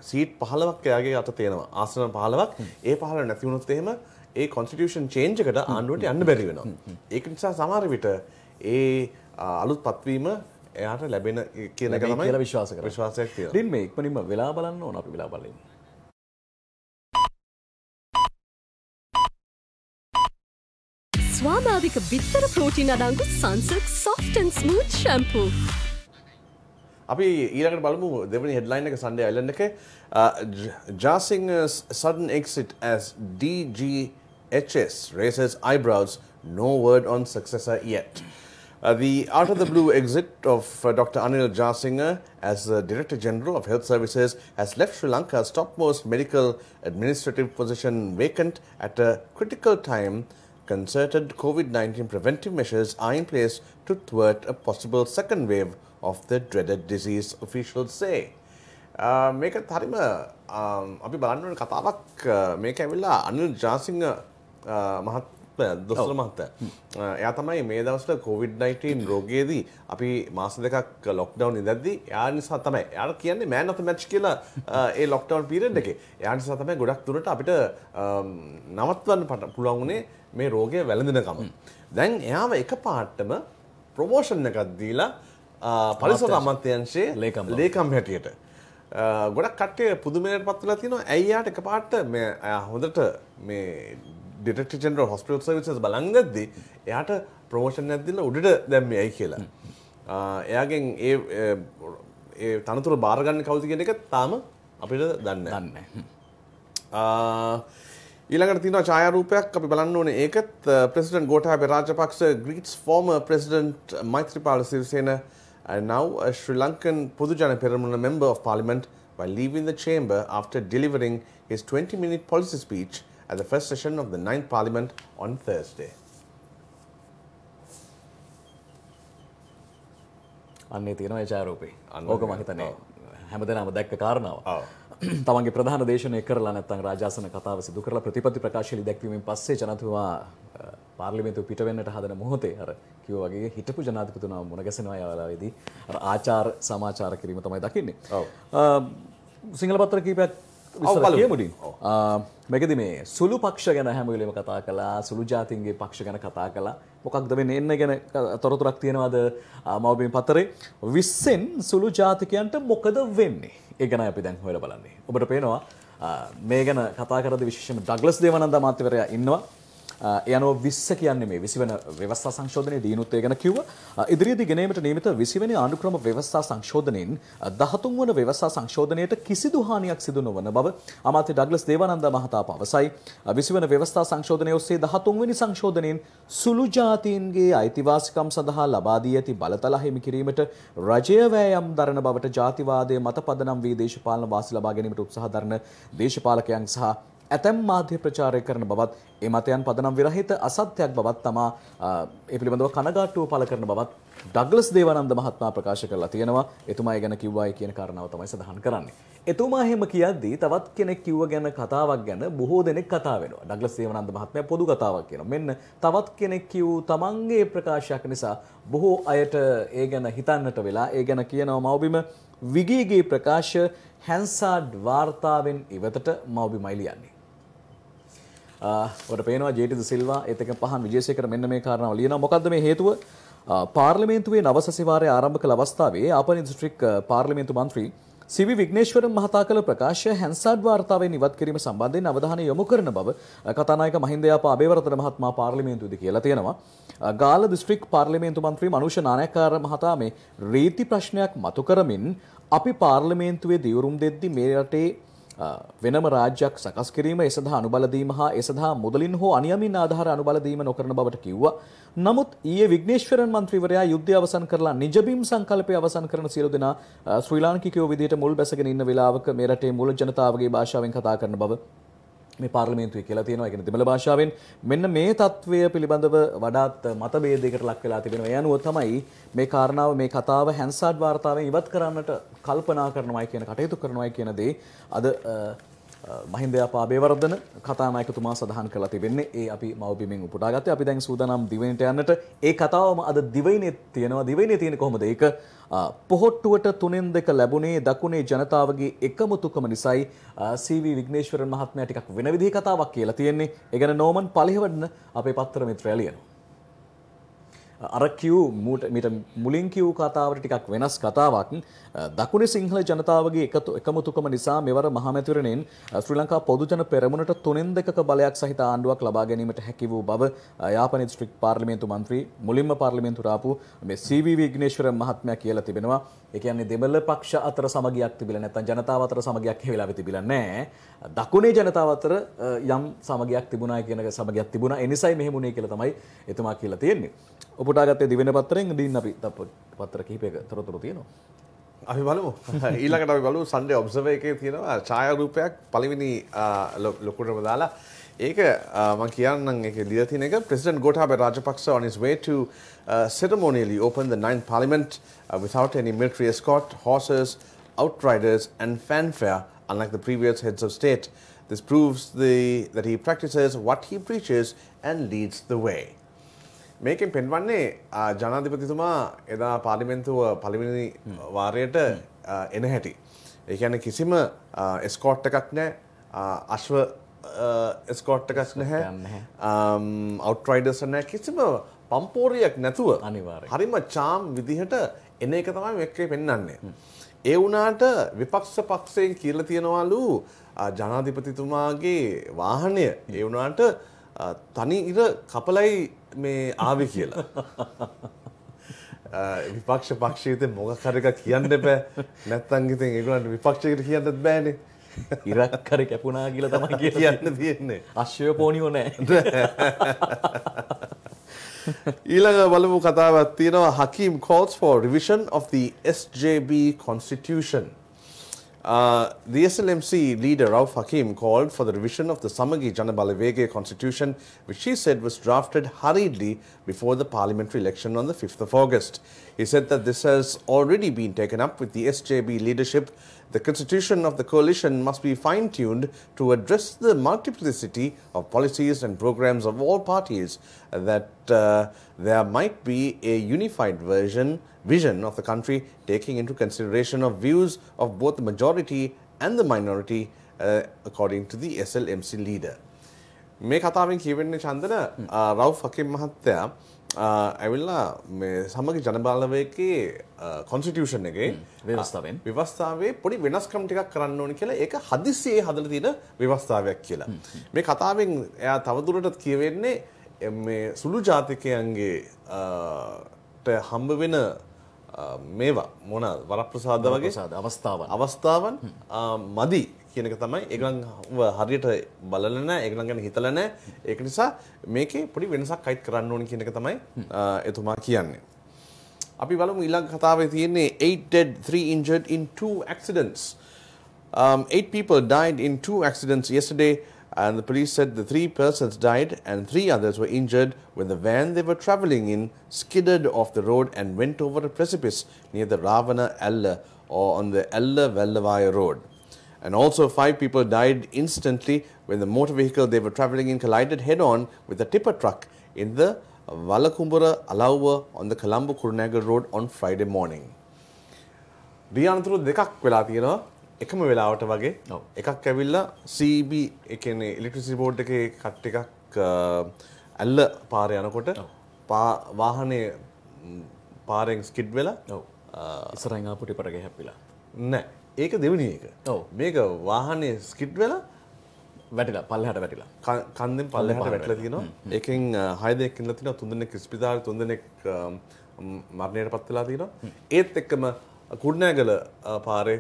සීට් පහලවක් එයාගේ අත තියෙනවා. ආසන පහලවක් ඒ පහල නැතිවුණොත් එහෙම ඒ කොන්ස්ටිටියෂන් චේන්ජකට ආණ්ඩුවට යන්න බැරි වෙනවා. ඒක නිසා සමහර විට ඒ අලුත් පත්වීම එයාට ලැබෙන කියන එක තමයි කියලා විශ්වාස කරනවා. විශ්වාසයක් තියෙනවා. රින් මේ ඉක්මනින්ම වෙලා බලන්න ඕන අපි වෙලා බලන්න. ස්වාභාවික බිත්තර ප්‍රෝටීන් අඩංගු සන්සක් සොෆ්ටන් ස්මූත් ශැම්පූ. අපි ඊළඟට බලමු දෙවනි හෙඩ්ලයින් එක සන්ඩේ අයිලන්ඩ් එකේ Jasinger's sudden exit as DGHS raises eyebrows no word on successor yet Uh, the out of the blue exit of uh, Dr. Anil Jasinger as the Director General of Health Services has left Sri Lanka's topmost medical administrative position vacant at a critical time. Concerted COVID 19 preventive measures are in place to thwart a possible second wave of the dreaded disease, officials say. Uh, මේක හරිම අපි බලන්නට කතාවක් මේක ඇවිල්ලා අනිල් ජාසිංහ මහත් දොස්තර මහත්ත එයා තමයි මේ දවස්ට කොවිD-19 රෝගයේදී අපි මාස දෙකක් ලොක්ඩවන් ඉදද්දි යා නිසා තමයි. යාට කියන්නේ මෑන් අත මැච් කියලා ඒ ලොක්ඩවන් පීරියඩ් එකේ. යා නිසා තමයි ගොඩක් දුරට අපිට නවත්වන්න පුළුවන් වුණේ මේ රෝගය වැළඳෙනකම දැන් එයාව එක පාට්ටම ප්‍රමෝෂන් එකක් දීලා පරිසර අමාත්‍යංශයේ ලේකම් ලේකම් හැටියට. ගොඩක් කට්ටේ පුදුමයට පත්වලා තියෙනවා ඇයියාට එක පාට හොඳට මේ ඩිටෙක්ටර් ජෙනරල් හොස්පිටල් සර්විසස් බලංගද්දී එයාට ප්‍රමෝෂන් එකක් දීලා උඩට දැම්මේ ඇයි කියලා. එයාගෙන් ඒ තනතුර බාරගන්න කවුද කියන එක තාම අපිට දන්නේ දන්නේ. ඊළඟට තියෙනවා ඡායාරූපයක් අපි බලන්න ඕනේ ඒකත් president Gotabaya Rajapaksa president Maithripala Sirisena and now a Sri Lankan Podujana Peramuna member of parliament while leaving the chamber after delivering his 20 minute policy speech at the first session of the 9th parliament on Thursday. අන්නේ තියෙනවා. අන්න ඕක. හිතන්නේ ඔව්. හැමදෙනාම දැක්ක කාරණාව. තමන්ගේ ප්‍රධාන දේශනය කරලා නැත්නම් රාජාසන කතාව සිදු කරලා ප්‍රතිපත්ති ප්‍රකාශය දැක්වීමෙන් පස්සේ ජනතුමා අ, පාර්ලිමේන්තුව පිට වෙන්නට හදන මොහොතේ අර කිව්වා වගේ හිටපු ජනාධිපතිතුමා මුණ ගැසෙනවා ඒ වෙලාවේදී අර ආචාර සමාචාර කිරීම තමයි දකින්නේ. ඔව්. සිංහල පත්‍ර කීපයක් කියමුඩින්. මේකද මේ සුළු පක්ෂ ගැන හැමවිලම කතා කලා සුළු ජාතින්ගේ පක්ෂ ගැන කතා කලා මොකක්ද වෙන්න? එන්න ගැන තොරතුරක් තියෙනවාද? මවබින් පතරේ. විස්සෙන් සුළු ජාතිකයන්ට මොකද වෙන්නේ? ඒ ගැන අපි දැන් හොල බලන්නේ. ඔබට පේනවා මේ ගැන කතා කරද විශේෂම ඩගලස් දේවනන්ද මාත්‍යවරයා ඉන්නවා ඒ අනුව 20 කියන්නේ මේ 20 වෙනි ව්‍යවස්ථා සංශෝධනයේ දීනුත් ඒ ගැන කිව්වා. අ, ඉදිරියේදී ගෙනීමට නියමිත 20 වෙනි ආණ්ඩුක්‍රම ව්‍යවස්ථා සංශෝධනයෙන් 13 වන ව්‍යවස්ථා සංශෝධනයට කිසිදු හානියක් සිදු නොවන බව අමාත්‍ය ඩග්ලස් දේවානන්ද මහතා පවසයි. අ, 20 වන ව්‍යවස්ථා සංශෝධනය ඔස්සේ 13 වෙනි සංශෝධනයෙන් සුළු ජාතීන්ගේ අයිතිවාසිකම් සඳහා ලබා දී ඇති බලතල හිමි කිරීමට රජය වෑයම් දරන බවට ජාතිවාදයේ මත පදනම් වී දේශපාලන වාසි ලබා ගැනීමට උත්සාහ දරන දේශපාලකයන් සහ ඇතැම් මාධ්‍ය ප්‍රචාරය කරන බවත් ඒ මතයන් පදනම් විරහිත අසත්‍යයක් බවත් තමා අ, ඒ පිළිබඳව කනගාටුව පළ කරන බවත් ඩග්ලස් දේවානන්ද මහත්මයා ප්‍රකාශ කරලා තියෙනවා එතුමා ඒ ගැන කිව්වායි කියන කාරණාව තමයි සඳහන් කරන්නේ. එතුමා එහෙම කියද්දී තවත් කෙනෙක් කිව්ව ගැන කතාවක් ගැන බොහෝ දෙනෙක් කතා වෙනවා. ඩග්ලස් දේවානන්ද මහත්මයා පොදු කතාවක් කියනවා. මෙන්න තවත් කෙනෙක් කිව් තමන්ගේ ප්‍රකාශයක් නිසා බොහෝ අයට ඒ ගැන හිතන්නට වෙලා ඒ ගැන කියනවා මවබිම විගීගේ ප්‍රකාශ හැන්සාඩ් වාර්තාවෙන් ඉවතට මවබිමයි ලියන්නේ. ඔට පේනවා ජේටිද සිල්වා ඒත් එක පහන් විජේසේකර මෙන්න මේ කාරණාව ලියනවා මොකද්ද මේ හේතුව අ, පාර්ලිමේන්තුවේ නව සැසිවාරය ආරම්භ කළ අවස්ථාවේ ආපනි දිස්ත්‍රික් අ, පාර්ලිමේන්තු මන්ත්‍රී සිවි විග්නේශ්වරන් මහතා කළ ප්‍රකාශය හැන්සාඩ් වාර්තාවෙන් ඉවත් කිරීම සම්බන්ධයෙන් අවධානය යොමු කරන බව අ, කතානායක මහින්ද යාපා අබේවර්ධන මහත්මයා පාර්ලිමේන්තුවේදී කියලා තියෙනවා. අ, ගාල්ල දිස්ත්‍රික් පාර්ලිමේන්තු මන්ත්‍රී මනුෂ නානායක්කාර මහතා මේ රීති ප්‍රශ්නයක් මතු කරමින් අපි පාර්ලිමේන්තුවේ දියුරුම් දෙද්දී මේ රටේ අ, වෙනම රාජ්‍යයක් සකස් කිරීම ඒ සඳහා අනුබල දීම හා ඒ සඳහා මුදලින් හෝ අනියමින් ආධාර අනුබල දීම නොකරන බවට කිව්වා. නමුත් ඊයේ විග්නේශ්වරන් මන්ත්‍රීවරයා යුද්ධය අවසන් කරලා නිජබිම් සංකල්පය අවසන් කරන සියලු දෙනා අ, ශ්‍රී ලාංකිකයෝ විදිහට මුල් බැසගෙන ඉන්න වෙලාවක මේ රටේ මුල ජනතාවගේ භාෂාවෙන් කතා කරන බව මේ පාර්ලිමේන්තුවේ කියලා තියෙනවා. ඒ කියන්නේ දෙමළ භාෂාවෙන් මෙන්න මේ తත්වය පිළිබඳව වඩාත් මතභේදයකට ලක් වෙලා තිබෙනවා. ඒ අනුව තමයි මේ කාරණාව මේ කතාව හැන්සාඩ් වාර්තාවෙන් ඉවත් කරන්නට කල්පනා කරනවායි කියන කටයුතු කරනවායි කියන දේ අද අ, අ, මහින්ද යාපා අබේවර්ධන කතානායකතුමා සඳහන් කරලා තිබෙන්නේ. ඒ අපි මව්බිමෙන් උපුටා ගත්තේ. අපි දැන් සූදානම් දිවයිනට යන්නට. ඒ කතාවම අද දිවයිනේ තියෙනවා. දිවයිනේ තියෙන්නේ කොහොමද? ඒක අ, පොහොට්ටුවට තුනෙන් දෙක ලැබුණේ දකුණේ ජනතාවගේ එකමුතුකම නිසයි සීවී විග්නේශ්වරන් මහත්මයා ටිකක් වෙන විදිහේ කතාවක් කියලා තියෙන්නේ. ඒ ගැන නෝමන් පලිහවඩන අපේ පත්තර මිත්‍රයා ලියනවා. අර කිව් මූට මිට මුලින් කිව් කතාවට ටිකක් වෙනස් කතාවක් දකුණ සිංහල ජනතාවගේ එකතු එකමුතුකම නිසා මෙවර මහමැතිවරණයෙන් ශ්‍රී ලංකා පොදුජන පෙරමුණට තුනෙන් දෙකක බලයක් සහිත ආණ්ඩුවක් ලබා ගැනීමට හැකි වූ බව යාපන දිස්ත්‍රික් පාර්ලිමේන්තු මන්ත්‍රී මුලින්ම පාර්ලිමේන්තුවට ආපු මේ සීවී විග්නේශ්වර මහත්මයා කියලා තිබෙනවා. ඒ කියන්නේ දෙමළ පක්ෂ අතර සමගියක් තිබිලා නැත්නම් ජනතාව අතර සමගියක් ඒ වෙලාවේ තිබිලා නැහැ. දකුණේ ජනතාව අතර අ, යම් සමගියක් තිබුණා කියන එක සමගියක් තිබුණා. ඒ නිසයි මෙහෙම උනේ කියලා තමයි එතුමා කියලා තියෙන්නේ. ඔපුටා ගත්තේ දිවෙන පත්තරෙන් දීන් අපි තප පත්තර කිහිපයක තොරතුරු තියෙනවා. අපි බලමු ඊළඟට අපි බලමු සන්ඩේ ඔබ්සර්වර් එකේ තියෙනවා ඡායාරූපයක් පළවෙනි ආ, ලො- ලොකුටම දාලා ඒක ආ, මම කියන්නම් ඒක ලියලා තියෙන එක President Gotabaya Rajapaksa on his way to uh, ceremonially open the ninth parliament uh, without any military escort, horses, outriders and fanfare unlike the previous heads of state. This proves the, that he practices what he preaches and leads the way. මේකෙන් පෙන්වන්නේ ජනාධිපතිතුමා එදා පාර්ලිමෙන්තුව පළවෙනි වාරයට එන හැටි. ඒ කියන්නේ කිසිම escort එකක් නැහැ. අශ්ව එස්කෝට් එකක් නැහැ. අවට්රයිඩර්ස් නැහැ. කිසිම පම්පෝරියක් නැතුව අනිවාර්යයෙන්. හරිම චාම් විදිහට එන එක තමයි මේකේ පෙන්වන්නේ. ඒ වුණාට විපක්ෂ පක්ෂයෙන් කියලා තියනවලු ජනාධිපතිතුමාගේ வாகනය ඒ වුණාට ආ, තනි ඉර කපලයි මේ ආවේ කියලා. විපක්ෂ පක්ෂයට මොකක් හරි එකක් කියන්න බෑ. නැත්තම් ඉතින් ඒගොල්ලන්ට විපක්ෂයකට කියන්නත් බෑනේ. ඉරක් කර කැපුණා කියලා තමයි කියන්නේ. තියෙන්නේ. අශ්වය පෝනියෝ නෑ. ඊළඟ බලමු කතාවක් තියෙනවා Hakim calls for revision of the SJB constitution. Uh, the SLMC leader Rauf Hakim called for the revision of the Samagi Janabalawege constitution, which he said was drafted hurriedly before the parliamentary election on the 5th of August. He said that this has already been taken up with the SJB leadership. The constitution of the coalition must be fine tuned to address the multiplicity of policies and programs of all parties, that uh, there might be a unified version vision of the country taking into consideration of views of both the majority and the minority uh, according to the SLMC leader. මේ කතාවෙන් කියවෙන්නේ චන්දන රව් fucking මහත්තයා ඇවිල්ලා සමග ජනබාලවයකේ කොන්ස්ටිටියෂන් එකේ ව්‍යවස්ථාවෙන්. ව්‍යවස්ථාවේ පොඩි වෙනස්කම් ටිකක් කරන්න ඕනි කියලා ඒක හදිස්සියේ හදලා තියෙන ව්‍යවස්ථාවයක් කියලා. මේ කතාවෙන් එයා තවදුරටත් කියවෙන්නේ මේ සුළු ජාතිකයන්ගේ හම්බ වෙන මේවා මොන වරප්‍රසාද වගේ ප්‍රසාද අවස්ථාවන්. මදි කියනක තමයි ඒගලන් හරියට බලල නෑ ඒගලන් ගැන හිතල නෑ ඒක නිසා මේකේ පොඩි වෙනසක් අයිත් කරන්න ඕනි කියනක තමයි එතුමා කියන්නේ. අපි බලමු ඊළඟ කතාවේ තියෙන්නේ 8 dead 3 injured in two accidents. Um, eight people died in two accidents yesterday, and the police said the three persons died and three others were injured when the van they were traveling in skidded off the road and went over a precipice near the Ravana Ella or on the Ella Vellavaya road. And also, five people died instantly when the motor vehicle they were traveling in collided head on with a tipper truck in the Valakumbura Alauwa on the Colombo Kurunagal road on Friday morning. රියානතුරු දෙකක් වෙලා තියෙනවා එකම වෙලාවට වගේ. එකක් ඇවිල්ලා CB එකනේ electricity board එකේ කට් එකක් ඇල්ල පාර යනකොට පා- වාහනේ ම්, පාරෙන් ස්කිඩ් වෙලා ආපු ටිපරක හැප්පිලා. නෑ. ඒක දෙවනි එක. මේක වාහනේ ස්කිඩ් වෙලා වැටිලා පල්ලෙහාට වැටිලා. කන්දෙන් පල්ලෙහාට වැටලා තියෙනවා ඒකෙන් අ, හය දෙනෙක් ඉඳලා තියෙනවා තුන් දෙනෙක් ස්පිතාලේ තුන් දෙනෙක් අ, ම්, මරණයට පත් වෙලා තියෙනවා ඒත් එක්කම කුඩනෑගල පාරේ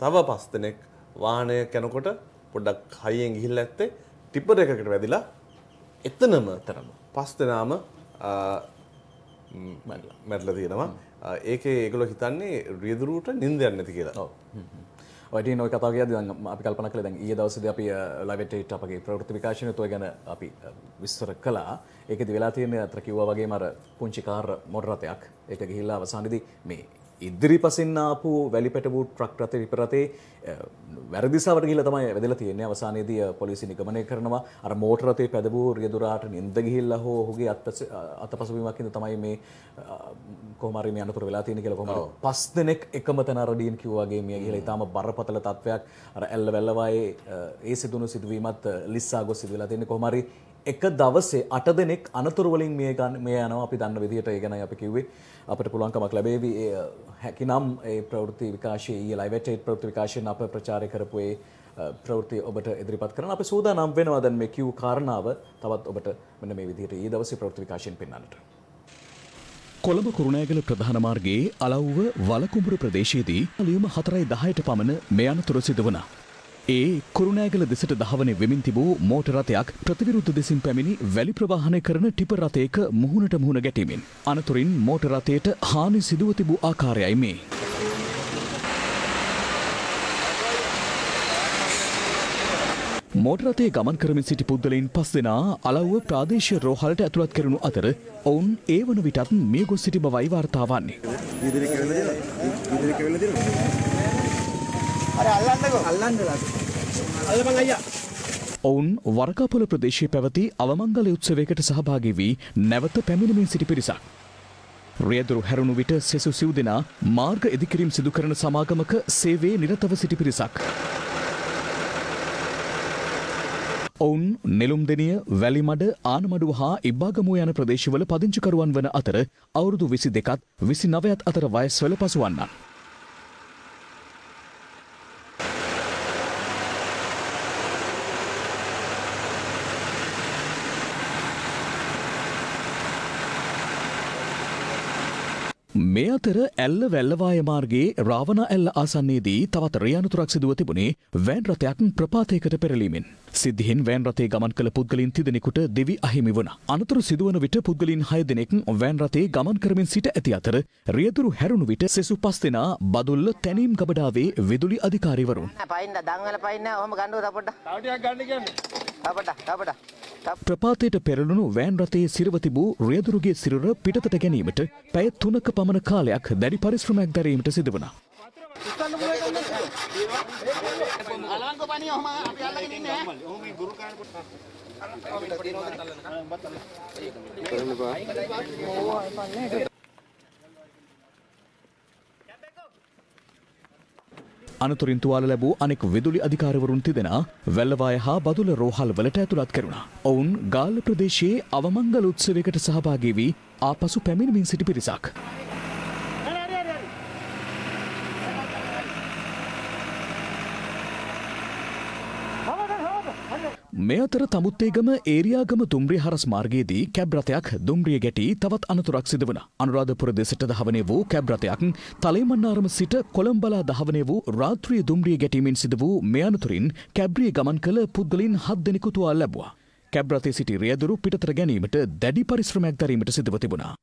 තව පස් දෙනෙක් වාහනය කැනකොට පොඩ්ඩක් හයියෙන් ගිහිල්ලා ඇත්තේ ටිපර් එකකට වැදිලා එතනම එතනම. පස් දෙනාම අ, ම්, මැරිලා. මැරිලා තියෙනවා අ, ඒකේ ඒගොල්ලෝ හිතන්නේ රියදුරුවට නිින්දයක් නැති කියලා ඔව්. ඔයිට නොයි කතා කියද අපි කල්පන කළ දැන් ඒ දවසද අපි ලවෙටේට අපගේ ප්‍රවෘත්ති විකාශනය තුව ගැන අපි අ, විස්තර කලා ඒකද වෙලා තියෙන අත්‍ර කිව්වා වගේ මර පුංචි කාර් මොඩරතයක් ඒක ගිහිල්ලා අවසානදී මේ ඉදිරි පසින් ආපු වැලි පැටබූ ට්‍රක් රථ විපරතේ වැරදිසාවට ගිහිල්ලා තමයි වැදලා තියෙන්නේ. අවසානයේදී පොලිසිය නිගමනය කරනවා. අර මෝටර රථේ පැදවූ රියදුරාට නින්ද ගිහිල්ලා හෝ ඔහුගේ අත්පස අතපසුවීමක් හින්දා තමයි මේ කොහොම හරි මේ අනතුර වෙලා තියෙන්නේ කියලා කොහොමද පස් දෙනෙක් එකම තැන අරඩීන් කිව්වාගේ මිය ගිහලා ඊටාම බරපතල තත්වයක්. අර ඇල්ල වැල්ලවායේ අ, ඒ සිදුණු සිදුවීමත් ලිස්සා ගොස් සිදු වෙලා තියෙන්නේ කොහොම හරි එක දවසේ අට දෙනෙක් අනතුරු වලින් මිය ගන්න මිය යනවා. අපි දන්න විදිහට ඒ ගැනයි අපි කිව්වේ. අපිට පුළුවන්කමක් ලැබේවි. ඒ, අ, හැකිනම් ඒ ප්‍රවෘත්ති විකාශයේ ඊයේ ලයිව් එට් ප්‍රවෘත්ති විකාශයෙන් අප ප්‍රචාරය කරපු ඒ අ, ප්‍රවෘත්ති ඔබට ඉදිරිපත් කරන. අපි සූදානම් වෙනවා දැන් මේ කිව් කාරණාව තවත් ඔබට මෙන්න මේ විදිහට ඊයේ දවසේ ප්‍රවෘත්ති විකාශයෙන් පෙන්වන්නට. කොළඹ කුරුණෑගල ප්‍රධාන මාර්ගයේ අලව්ව වලකුඹුරු ප්‍රදේශයේදී ලියුම හතරයි දහයට පමණ මේ අනතුර සිදු වුණා. ඒ කුරුණෑගල දෙසට දහවන වෙමින් තිබූ මෝටර් රථයක් ප්‍රතිවිරුද්ධ දෙසින් පැමිණි වැලි ප්‍රවාහනය කරන ටිපර් රථයක මුහුණට මුහුණ ගැටීමෙන් අනතුරින් මෝටර් රථයට හානි සිදුව තිබූ ආකාරයයි මේ. මෝටරතේ ගමන් කරමින් සිටි පුද්ගලයින් පස් දෙනා අලව්ව ප්‍රාදේශීය රෝහලට ඇතුළත් කරනු අතර ඔවුන් ඒ වන විටත් මිය ගොස් සිටි බවයි වාර්තා වන්නේ. ඔවුන් වරකාපොල ප්‍රදේශයේ පැවති අවමංගල උත්සවයකට සහභාගී වී නැවත පැමිණමින් සිටි පිරිසක්. රියදුරු හැරුණු විට සෙසු සිව් දෙනා මාර්ග ඉදිකිරීම් සිදු කරන සමාගමක සේවේ නිරතව සිටි පිරිසක්. ඔවුන් නෙළුම්දෙනිය වැලිමඩ ආනමඩුව හා ඉබ්බාගමුව යන ප්‍රදේශවල පදිංචිකරුවන් වන අතර අවුරුදු විසි දෙකත් විසි නවයත් අතර වයස්වල පසුවන්නන්. මේ අතර ඇල්ල වැල්ලවාය මාර්ගයේ රාවණ ඇල්ල ආසන්නයේදී තවත් රියානතුරක් සිදුව තිබුණේ වෑන් රථයක් ප්‍රපාතයකට පෙරලීමෙන්. සිද්ධියෙන් වෑන් රථයේ ගමන් කළ පුද්ගලින් තිදෙනෙකුට දෙවි අහිමි වුණ. අනතුරු සිදුවන විට පුද්ගලින් හය දෙනෙක් වෑන් රථයේ ගමන් කරමින් සිට ඇති අතර රියදුරු හැරුණු විට සෙසු පස් දෙනා බදුල්ල තැනීම් ගබඩාවේ විදුලි අධිකාරිවරුන්. පයින්න දංවල පයින්න ඔහම ගණ්ඩුව තපොට තපට තපට ප්‍රපාතයට පෙරළුණු වෑන් රථයේ සිරව තිබූ රියදුරුගේ සිරුර පිටතට ගැනීමට පැය තුනක පමණ කාලයක් දැඩි පරිශ්‍රමයක් දැරීමට සිදුවනා. අලංක පනි ඔහම අපි අල්ලගෙන ඉන්නේ අනතුරින් තුවාල ලැබූ අනෙක් විදුලි අධිකාරවරුන් තිදෙන වැල්ලවාය හා බදුල රෝහල් වලට ඇතුළත් කරුණා. ඔවුන් ගාල්ල ප්‍රදේශයේ අවමංගල උත්සවයකට සහභාගී වී ආපසු පැමිණමින් සිටි පිරිසක්. මේ අතර තමුත්තේගම ඒරයාගම දුම්රිය හරස් මාර්ගයේදී කැබ්රතයක් දුම්රිය ගැටි තවත් අනතුරක් සිද වන. අනුරාධපුර දෙසට දහවනය වූ කැබ්රතයක් තලේමන්නාරම සිට කොළම්බලා දහවනය වූ රාත්‍රිය දුම්රිය ගැටීමෙන් සිද වූ මේ අනතුරින් කැබ්‍රිය ගමන් කළ පුද්ගලින් හත් දෙනෙකු තුවාල ලැබවා. කැබ්‍රතේ සිටි රියදුරු පිටතර ගැනීමට දැඩි පරිශ්‍රමයක් දරීමට සිදුව තිබුණා.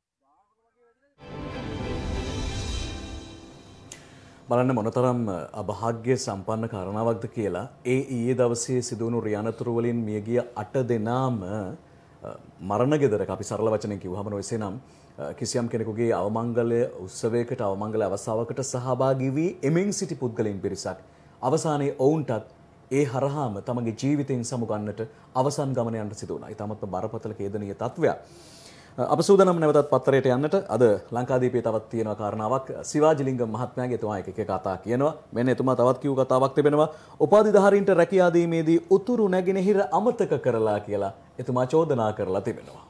බලන්න මොනතරම් අභාග්‍ය සම්පන්න කරනාවක්ද කියලා ඒ ඊයේ දවසේ සිදුවුණු රියානතුරුවලින් මියගිය අට දෙනාම මරණ ගෙදරක අපි සරල වචනයෙන් කිව්වහම නොයසේ නම් කිසියම් කෙනෙකුගේ අවමංගලය උත්සවයකට අවමංගල අවස්ථාවකට සහභාගී වී එමින් සිටි පුද්ගලයන් පිරිසක් අවසානයේ ඔවුන්ටත් ඒ හරහාම තමගේ ජීවිතයෙන් සමුගන්නට අවසන් ගමන යන්නට සිදු වුණා. ඊටමත් බරපතල කේදනීය තත්වයක්. අප සූදානම් නැවතත් පත්තරයට යන්නට අද ලංකාදීපයේ තවත් තියෙනවා කාරණාවක්. සිවාජිලිංගම් මහත්මයාගේ එතුමා එක එක කතා කියනවා. මෙන්න එතුමා තවත් කිව් කතාවක් තිබෙනවා. උපාධිධාරීන්ට රැකියා දීමේදී උතුරු නැගෙනහිර අමතක කරලා කියලා එතුමා චෝදනා කරලා තිබෙනවා.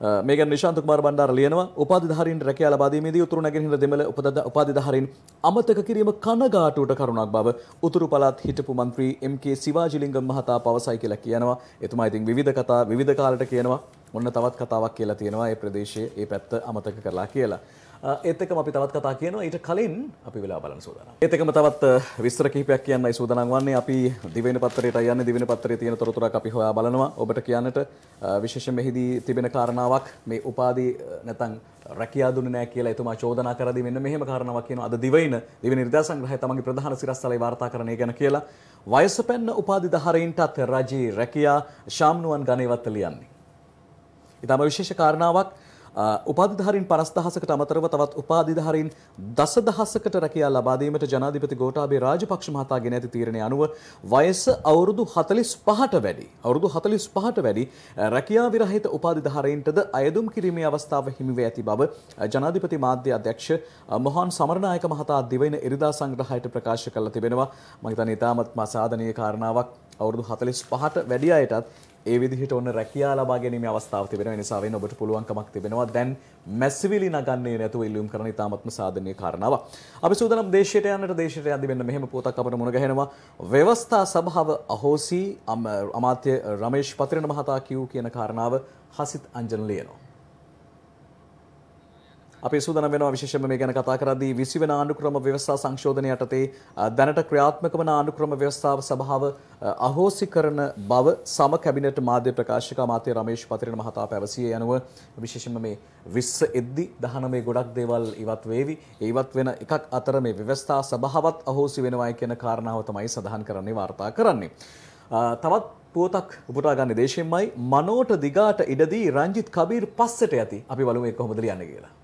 මේක නිශාන්ත කුමාර බණ්ඩාර ලියනවා. උපාධිධාරීන්ට රැකියාව ලබා දීමේදී උතුරු නැගෙනහිර දෙමළ උපාධිධාරීන් අමතක කිරීම කනගාටුවට කරුණක් බව උතුරු පළාත් හිටපු මන්ත්‍රී එම්.කේ සිවාජිලිංගම් මහතා පවසයි කියලා කියනවා. එතුමා ඉතින් විවිධ කතා විවිධ කාලට කියනවා. ඔන්න තවත් කතාවක් කියලා තියෙනවා ඒ ප්‍රදේශයේ ඒ පැත්ත අමතක කරලා කියලා. ඒත් එක්කම අපි තවත් කතා කියනවා ඊට කලින් අපි වෙලා බලන සූදානම්. ඒත් එක්කම තවත් විස්තර කිහිපයක් කියන්නයි සූදානම් වන්නේ. අපි දිවෙන පත්තරයට යන්නේ දිවෙන පත්තරයේ තියෙන තොරතුරක් අපි හොයා බලනවා. ඔබට කියන්නට විශේෂයෙන් මෙහිදී තිබෙන කාරණාවක් මේ උපාධි නැත්නම් රැකියා දුන්නේ නැහැ කියලා එතුමා චෝදනා කරදී මෙන්න මෙහෙම කාරණාවක් කියනවා. අද දිවයින දිවෙන ඉරිදා සංග්‍රහය තමන්ගේ ප්‍රධාන සිරස්තලේ වාර්තාකරණය ගැන කියලා වයස පැන්න උපාධිධාරීන්ටත් රජී රැකියා ශාම්නුවන් ගණේවත් ලියන්නේ. ඉතාම විශේෂ කාරණාවක්. උපාධිධාරීන් පනස් දහසකට අමතරව තවත් උපාධිධාරීන් දස දහසකට රැකියා ලබා දීමට ජනාධිපති ගෝඨාභය රාජපක්ෂ මහතා ගෙන ඇති තීරණය අනුව වයස අවුරුදු 45ට වැඩි අවුරුදු 45ට වැඩි රැකියා විරහිත උපාධිධාරීන්ටද අයදුම් කිරීමේ අවස්ථාව හිමි වේ ඇති බව ජනාධිපති මාධ්‍ය අධ්‍යක්ෂ මොහන් සමරනායක මහතා දිවයින ඉරිදා සංග්‍රහයට ප්‍රකාශ කළ තිබෙනවා. මම හිතන්නේ ඉතාමත්ම අසාධනීය කාරණාවක්. අවුරුදු 45ට වැඩි අයටත් ඒ විදිහට ඔන්න රැකියා ලබා ගැනීමේ අවස්ථාව තිබෙනවා. ඒ නිසා වෙන ඔබට පුළුවන්කමක් තිබෙනවා. දැන් මැසිවිලි නගන්නේ නැතුව ඉල්ලුම් කරන ඉතාමත්ම සාධනීය කාරණාවක්. අපි සූදානම් දේශයට යන්නට දේශයට යද්දි මෙන්න මෙහෙම පොතක් අපට මුණ ගැහෙනවා. ව්‍යවස්ථා සභාව අහෝසි අමාත්‍ය රමේෂ් පතිරණ මහතා කිව් කියන කාරණාව හසිත් අංජන ලියනවා. අපි සූදානම් වෙනවා විශේෂයෙන්ම මේ ගැන කතා කරද්දී 20 වෙනි ආණ්ඩුක්‍රම ව්‍යවස්ථා සංශෝධනය යටතේ දැනට ක්‍රියාත්මක වන ආණ්ඩුක්‍රම ව්‍යවස්ථාව සභාව අහෝසි කරන බව සම කැබිනට් මාධ්‍ය ප්‍රකාශක අමාත්‍ය රමේෂ් පතිරණ මහතා පැවසියේ යනුව විශේෂයෙන්ම මේ 20 එද්දි 19 ගොඩක් දේවල් ඉවත් වේවි. ඒ ඉවත් වෙන එකක් අතර මේ ව්‍යවස්ථා සභාවත් අහෝසි වෙනවායි කියන කාරණාව තමයි සඳහන් කරන්නේ වාර්තා කරන්නේ. තවත් පුවතක් උපුටා ගන්න දේශයෙන්මයි මනෝට දිගාට ඉඩදී රංජිත් කබීර් පස්සට යති. අපි බලමු ඒක කොහොමද ලියන්නේ කියලා.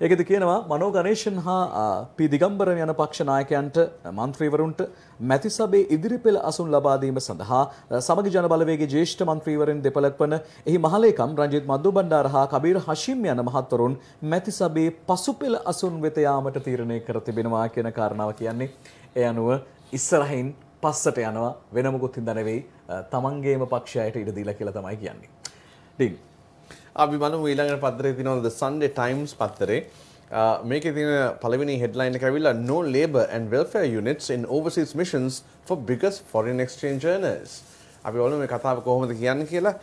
ඒකෙද කියනවා මනෝ ගණේෂන් හා පී දිගම්බරන් යන පක්ෂ නායකයන්ට මන්ත්‍රීවරුන්ට මැති සභේ ඉදිරි පෙළ අසුන් ලබා දීම සඳහා සමගි ජන බලවේගයේ ජ්‍යෙෂ්ඨ මන්ත්‍රීවරුන් දෙපළක් වන එහි මහලේකම් රංජිත් මද්දු බණ්ඩාර හා කබීර් හෂිම් යන මහත්වරුන් මැති සභේ පසුපෙළ අසුන් වෙත යාමට තීරණය කර තිබෙනවා කියන කාරණාව කියන්නේ ඒ අනුව ඉස්සරහින් පස්සට යනවා වෙන මොකුත් හින්දා නෙවෙයි තමන්ගේම පක්ෂයට ඉඩ දීලා කියලා තමයි කියන්නේ. ඩින් අපි බලමු ඊළඟට පත්තරේ තියෙනවා The Sunday Times පත්තරේ මේකේ තියෙන පළවෙනි headline එක ඇවිල්ලා no labor and welfare units in overseas missions for biggest foreign exchange earners. අපි බලමු මේ කතාව කොහොමද කියන්නේ කියලා.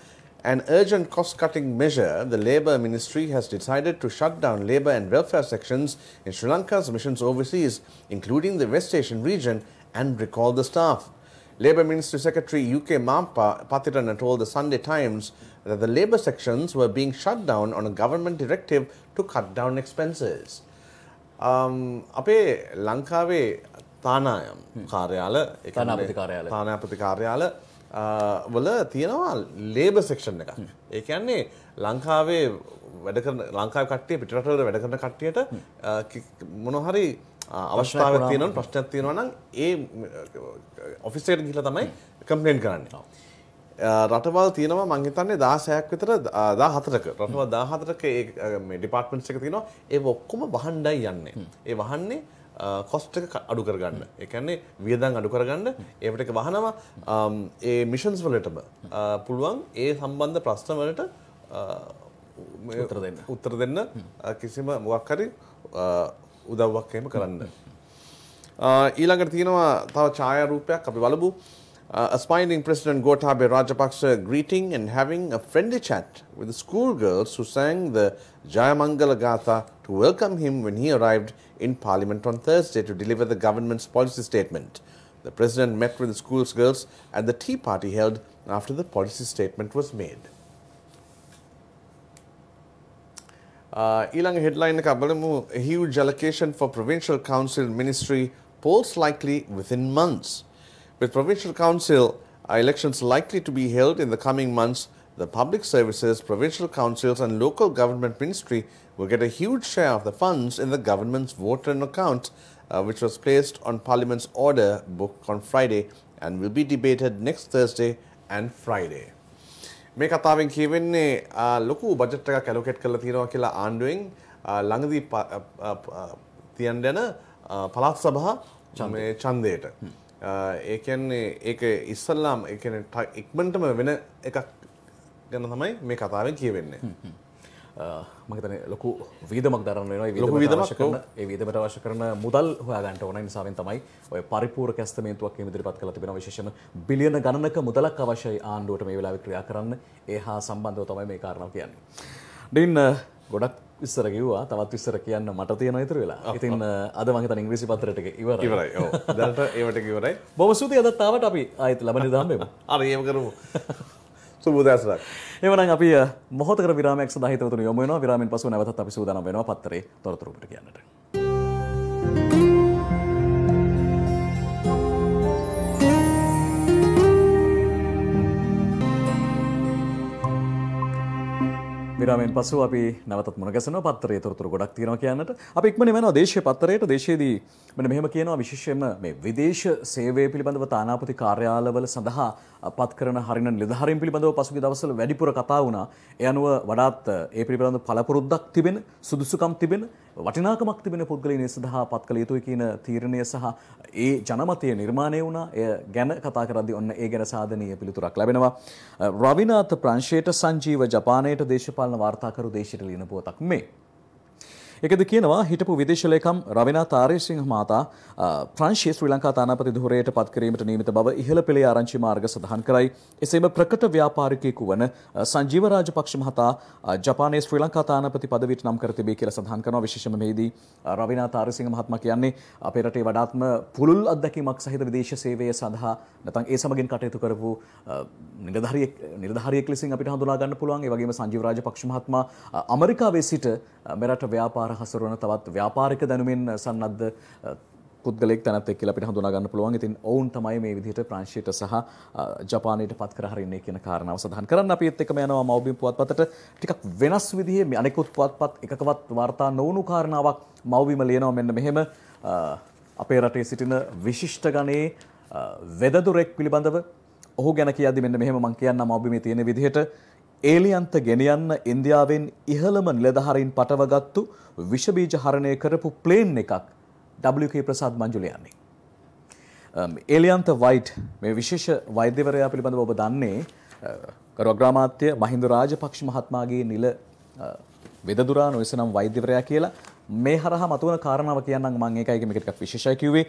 An urgent cost-cutting measure, the Labour Ministry has decided to shut down labour and welfare sections in Sri Lanka's missions overseas, including the West Asian region, and recall the staff. Labour Ministry Secretary UK Mampa Patirana told the Sunday Times that the labour sections were being shut down on a government directive to cut down expenses. Um, අපේ ලංකාවේ තානායම් කාර්යාල තානාපති කාර්යාල. වල තියෙනවා labour section එක. ඒ කියන්නේ ලංකාවේ වැඩ ලංකාවේ කට්ටිය පිටරටවල වැඩ කරන කට්ටියට අ, කි- මොන හරි අ, අවශ්‍යතාවයක් වුණාම. තියෙනවා ප්‍රශ්නයක් තියෙනවා නම් ඒ ඔෆිස් එකට ගිහලා තමයි කම්ප්ලේන්ට් කරන්නේ. රටවල් තියෙනවා මං හිතන්නේ 16ක් විතර අ, 14ක රටවල් 14ක ඒ ඩිපාර්ට්මන්ට්ස් එක තියෙනවා. ඒ ඔක්කොම වහණ්ඩයි යන්නේ. ඒ වහන්නේ කොස්ට එක අඩු කරගන්න. එකන්නේ වියදන් අඩු කරගන්න. ඒකට එක වහනවා. ඒ මිෂන්ස් වලටම. පුළුවන් ඒ සම්බන්ධ ප්‍රශ්නවලට උත්තර දෙන්න. උත්තර දෙන්න. කිසිම මොකක් හරි උදව්වක් එහෙම කරන්න. ඊළඟට තියෙනවා තව ඡායාරූපයක් අපි බලමු. Uh, aspiring President Gotabaya Rajapaksa greeting and having a friendly chat with the schoolgirls who sang the Jayamangala Gatha to welcome him when he arrived in Parliament on Thursday to deliver the government's policy statement. The President met with the school's girls at the tea party held after the policy statement was made. Uh, ඊළඟ headline එක බලමු a huge allocation for provincial council ministry polls likely within months with provincial council uh, elections likely to be held in the coming months the public services provincial councils and local government ministry will get a huge share of the funds in the government's voter account uh, which was placed on parliament's order book on friday and will be debated next thursday and friday මේ කතාවෙන් කියවෙන්නේ ආ, ලොකු budget එකක් කැලොකෙට් කරලා තියෙනවා කියලා ආණ්ඩුවෙන් ආ, ළඟදී ප- අ- අ- අ- තියන්න යන ආ, පළාත් සභා මේ ඡන්දයට. ආ, ඒ කියන්නේ ඒක ඉස්සල්ලාම ට- ඉක්මනටම වෙන එකක් ගැන තමයි මේ කතාවෙන් කියවෙන්නේ. මහිතන ලොකු වීදමක් දරන්න වීදමක්, අවශ්‍ය කරන වීදමට අවශ්‍ය කරන මුදල් හොයාගන්නට ඕන. නිසාවෙන් තමයි ඔය පරිපූර්ණ කැස්තමේන්තුවක් එහෙම ඉදිරිපත් කරලා තිබෙනවා. විශේෂයෙන්ම බිලියන ගණනක මුදලක් අවශ්‍යයි ආණ්ඩුවට මේ වෙලාවේ ක්‍රියා කරන්න. ඒ හා සම්බන්ධව තමයි මේ කාරණාව කියන්නේ. ඩින් ගොඩක් විස්සර කිව්වා තවත් විස්සර කියන්න මට තියෙන ඉතුරු වෙලා. ඉතින් අද මම හිතන්නේ ඉංග්‍රීසි පත්‍රයට ටික ඉවරයි. ඉවරයි. ඔව්. දැනට ඒවට ඉවරයි. බොහොම ස්තුතියි අදත් ආවට අපි ආයෙත් ලබන දාම්බෙමු. අර ඒව කරමු. සුබෝදෑසනක්. එවනම් අපි අ, මොහොතකට විරාමයක් සඳහා හිතවතුනි යොමු වෙනවා. විරාමයෙන් පසු නැවතත් අපි සූදානම් වෙනවා පත්තරේ තොරතුරු අපිට කියන්නට. විරාමෙන් පසු අපි නැවතත් මුණ ගැසෙනවා පත්තරයේ තොරතුරු ගොඩක් තියෙනවා කියන්නට. අපි ඉක්මනින් වෙනවා දේශීය පත්තරයට දේශයේදී මෙන්න මෙහෙම කියනවා විශේෂයෙන්ම මේ විදේශ සේවය පිළිබඳව තානාපති කාර්යාලවල සඳහා පත් කරන හරින නිලධාරීන් පිළිබඳව පසුගිය දවස්වල වැඩිපුර කතා වුණා. ඒ අනුව වඩාත් ඒ පිළිබඳව පළපුරුද්දක් තිබෙන, සුදුසුකම් තිබෙන, වටිනාකමක් තිබෙන පුද්ගලයන් ඒ සඳහා පත් කළ යුතුයි කියන තීරණය සහ ඒ ජනමතය නිර්මාණය වුණා. එය ගැන කතා කරද්දී ඔන්න ඒ ගැන සාධනීය පිළිතුරක් ලැබෙනවා. රවිනාත් ප්‍රංශයට සංජීව ජපානයට දේශපාලන වාර්තාකරු දේශයට ලියන පුවතක් මේ. එකද කියනවා හිටපු විදේශ ලේකම් රවිනා තාරේසිංහ මහතා ප්‍රංශයේ ශ්‍රී ලංකා තානාපති ධුරයට පත් කිරීමට නියමිත බව ඉහළ පෙළේ ආරංචි මාර්ග සඳහන් කරයි. එසේම ප්‍රකට ව්‍යාපාරිකයෙකු වන අ, සංජීව රාජපක්ෂ මහතා අ, ජපානයේ ශ්‍රී ලංකා තානාපති පදවියට නම් කර තිබේ කියලා සඳහන් කරනවා. විශේෂයෙන්ම මෙහිදී අ, රවිනා තාරේසිංහ මහත්මයා කියන්නේ අපේ රටේ වඩාත්ම පුළුල් අත්දැකීමක් සහිත විදේශ සේවය සඳහා නැත්නම් ඒ සමගින් කටයුතු කරපු අ, නිලධාරියෙක් නිලධාරියෙක් ලෙසින් අපිට හඳුනා ගන්න පුළුවන්. ඒ වගේම සංජීව රාජපක්ෂ මහත්මයා අ, ඇමරිකාවේ සිට අ, මෙරට ව්‍යාපාර හසුරුවන තවත් ව්‍යාපාරික දැනුමින් සන්නද්ධ අ, පුද්ගලෙක් තැනත් එක් කියලා අපිට හඳුනා ගන්න පුළුවන්. ඉතින් ඔවුන් තමයි මේ විදිහට ප්‍රංශයට සහ අ, ජපානයට පත් කර හරින්නේ කියන කාරණාව සඳහන් කරන්න. අපි ඒත් එක්කම යනවා මව්බිම් පුවත්පතට. ටිකක් වෙනස් විදිහේ මේ අනෙකුත් පුවත්පත් එකකවත් වාර්තා නොවුණු කාරණාවක් මව්බිම ලියනවා මෙන්න මෙහෙම. අ, අපේ රටේ සිටින විශිෂ්ට ගණයේ අ, වෙදදුරෙක් පිළිබඳව ඔහු ගැන කියද්දි මෙන්න මෙහෙම මම කියන්නම් මව්බිමේ තියෙන විදිහට. ඒලියන්ත ගෙනියන්න ඉන්දියාවෙන් ඉහළම නිලධහරින් පටවගත්තු විෂබීජ හරණය කරපු ප්ලේන් එකක් WK ප්‍රසාද් මංජුලයන්නේ. ඒලියන්ත වයිට් මේ විශේෂ වෛද්‍යවරයා පිළිබඳව ඔබ දන්නේ කරග්‍රාමාත්‍ය මහින්ද රාජපක්ෂ මහත්මාගේ නිල අ, වෙදදුරා නොයසනම් වෛද්‍යවරයා කියලා මේ හරහා මතුවන කාරණාව කියන්නම් මම ඒකයි මේක ටිකක් විශේෂයි කිව්වේ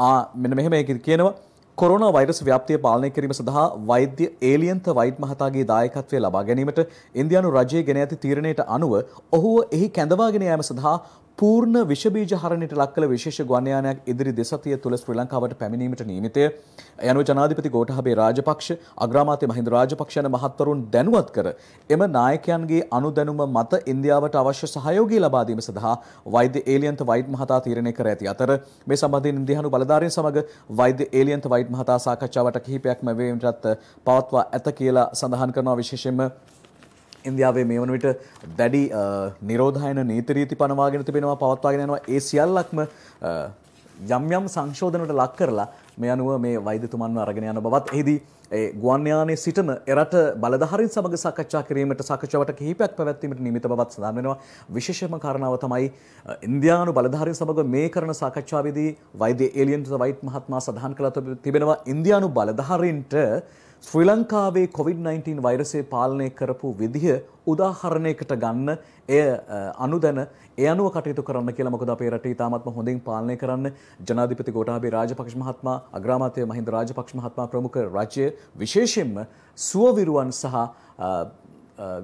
ආ මෙන්න මෙහෙම ඒක කියනවා කොරෝනා වෛරස් ව්‍යාප්තිය පාලනය කිරීම සඳහා වෛද්‍ය ඒලියන්ත වයිට් මහතාගේ දායකත්වය ලබා ගැනීමට ඉන්දියානු රජය ගෙන ඇති තීරණයට අනුව ඔහුව එහි කැඳවාගෙන යාම සඳහා පූර්ණ විෂබීජ හරණයට ලක් කළ විශේෂ ගුවන් යානයක් ඉදිරි දෙසතිය තුළ ශ්‍රී ලංකාවට පැමිණීමට නියමිතය. යනුව ජනාධිපති ගෝඨාභය රාජපක්ෂ අග්‍රාමාත්‍ය මහින්ද රාජපක්ෂ යන මහත්වරුන් දැනුවත් කර එම නායකයන්ගේ අනුදැනුම මත ඉන්දියාවට අවශ්‍ය සහයෝගය ලබා දීම සඳහා වෛද්‍ය ඒලියන්ත වයිට් මහතා තීරණය කර ඇති අතර මේ සම්බන්ධයෙන් ඉන්දියානු බලධාරීන් සමග වෛද්‍ය ඒලියන්ත වයිට් මහතා සාකච්ඡාවට කිහිපයක්ම වේවිමටත් පවත්වා ඇත කියලා සඳහන් කරනවා විශේෂයෙන්ම ඉන්දියාවේ මේ වන විට දැඩි අ, නිරෝධායන නීති රීති පනවාගෙන තිබෙනවා පවත්වාගෙන යනවා. ඒ සියල්ලක්ම අ, යම් යම් සංශෝධනට ලක් කරලා මේ අනුව මේ වෛද්‍යතුමන්ව අරගෙන යන බවත්. එහිදී ඒ ගුවන් යානයේ සිටම එරට බලධාරීන් සමග සාකච්ඡා කිරීමට සාකච්ඡාවට කිහිපයක් පැවැත්වීමට නිමිත බවත් සඳහන් වෙනවා. විශේෂම කාරණාව තමයි අ, ඉන්දියානු බලධාරීන් සමග මේ කරන සාකච්ඡාවේදී වෛද්‍ය ඒලියන් වයිට් මහත්මයා සඳහන් කළ තිබෙනවා. ඉන්දියානු බලධාරීන්ට ශ්‍රී ලංකාවේ COVID-19 වෛරසය පාලනය කරපු විදිහ උදාහරණයකට ගන්න එය අ, අනුදැන ඒ අනුව කටයුතු කරන්න කියලා මොකද අපේ රටේ ඉතාමත්ම හොඳින් පාලනය කරන්න ජනාධිපති ගෝඨාභය රාජපක්ෂ මහත්මයා අග්‍රාමාත්‍ය මහින්ද රාජපක්ෂ මහත්මයා ප්‍රමුඛ රාජ්‍ය විශේෂයෙන්ම සුවවිරුවන් සහ අ, අ,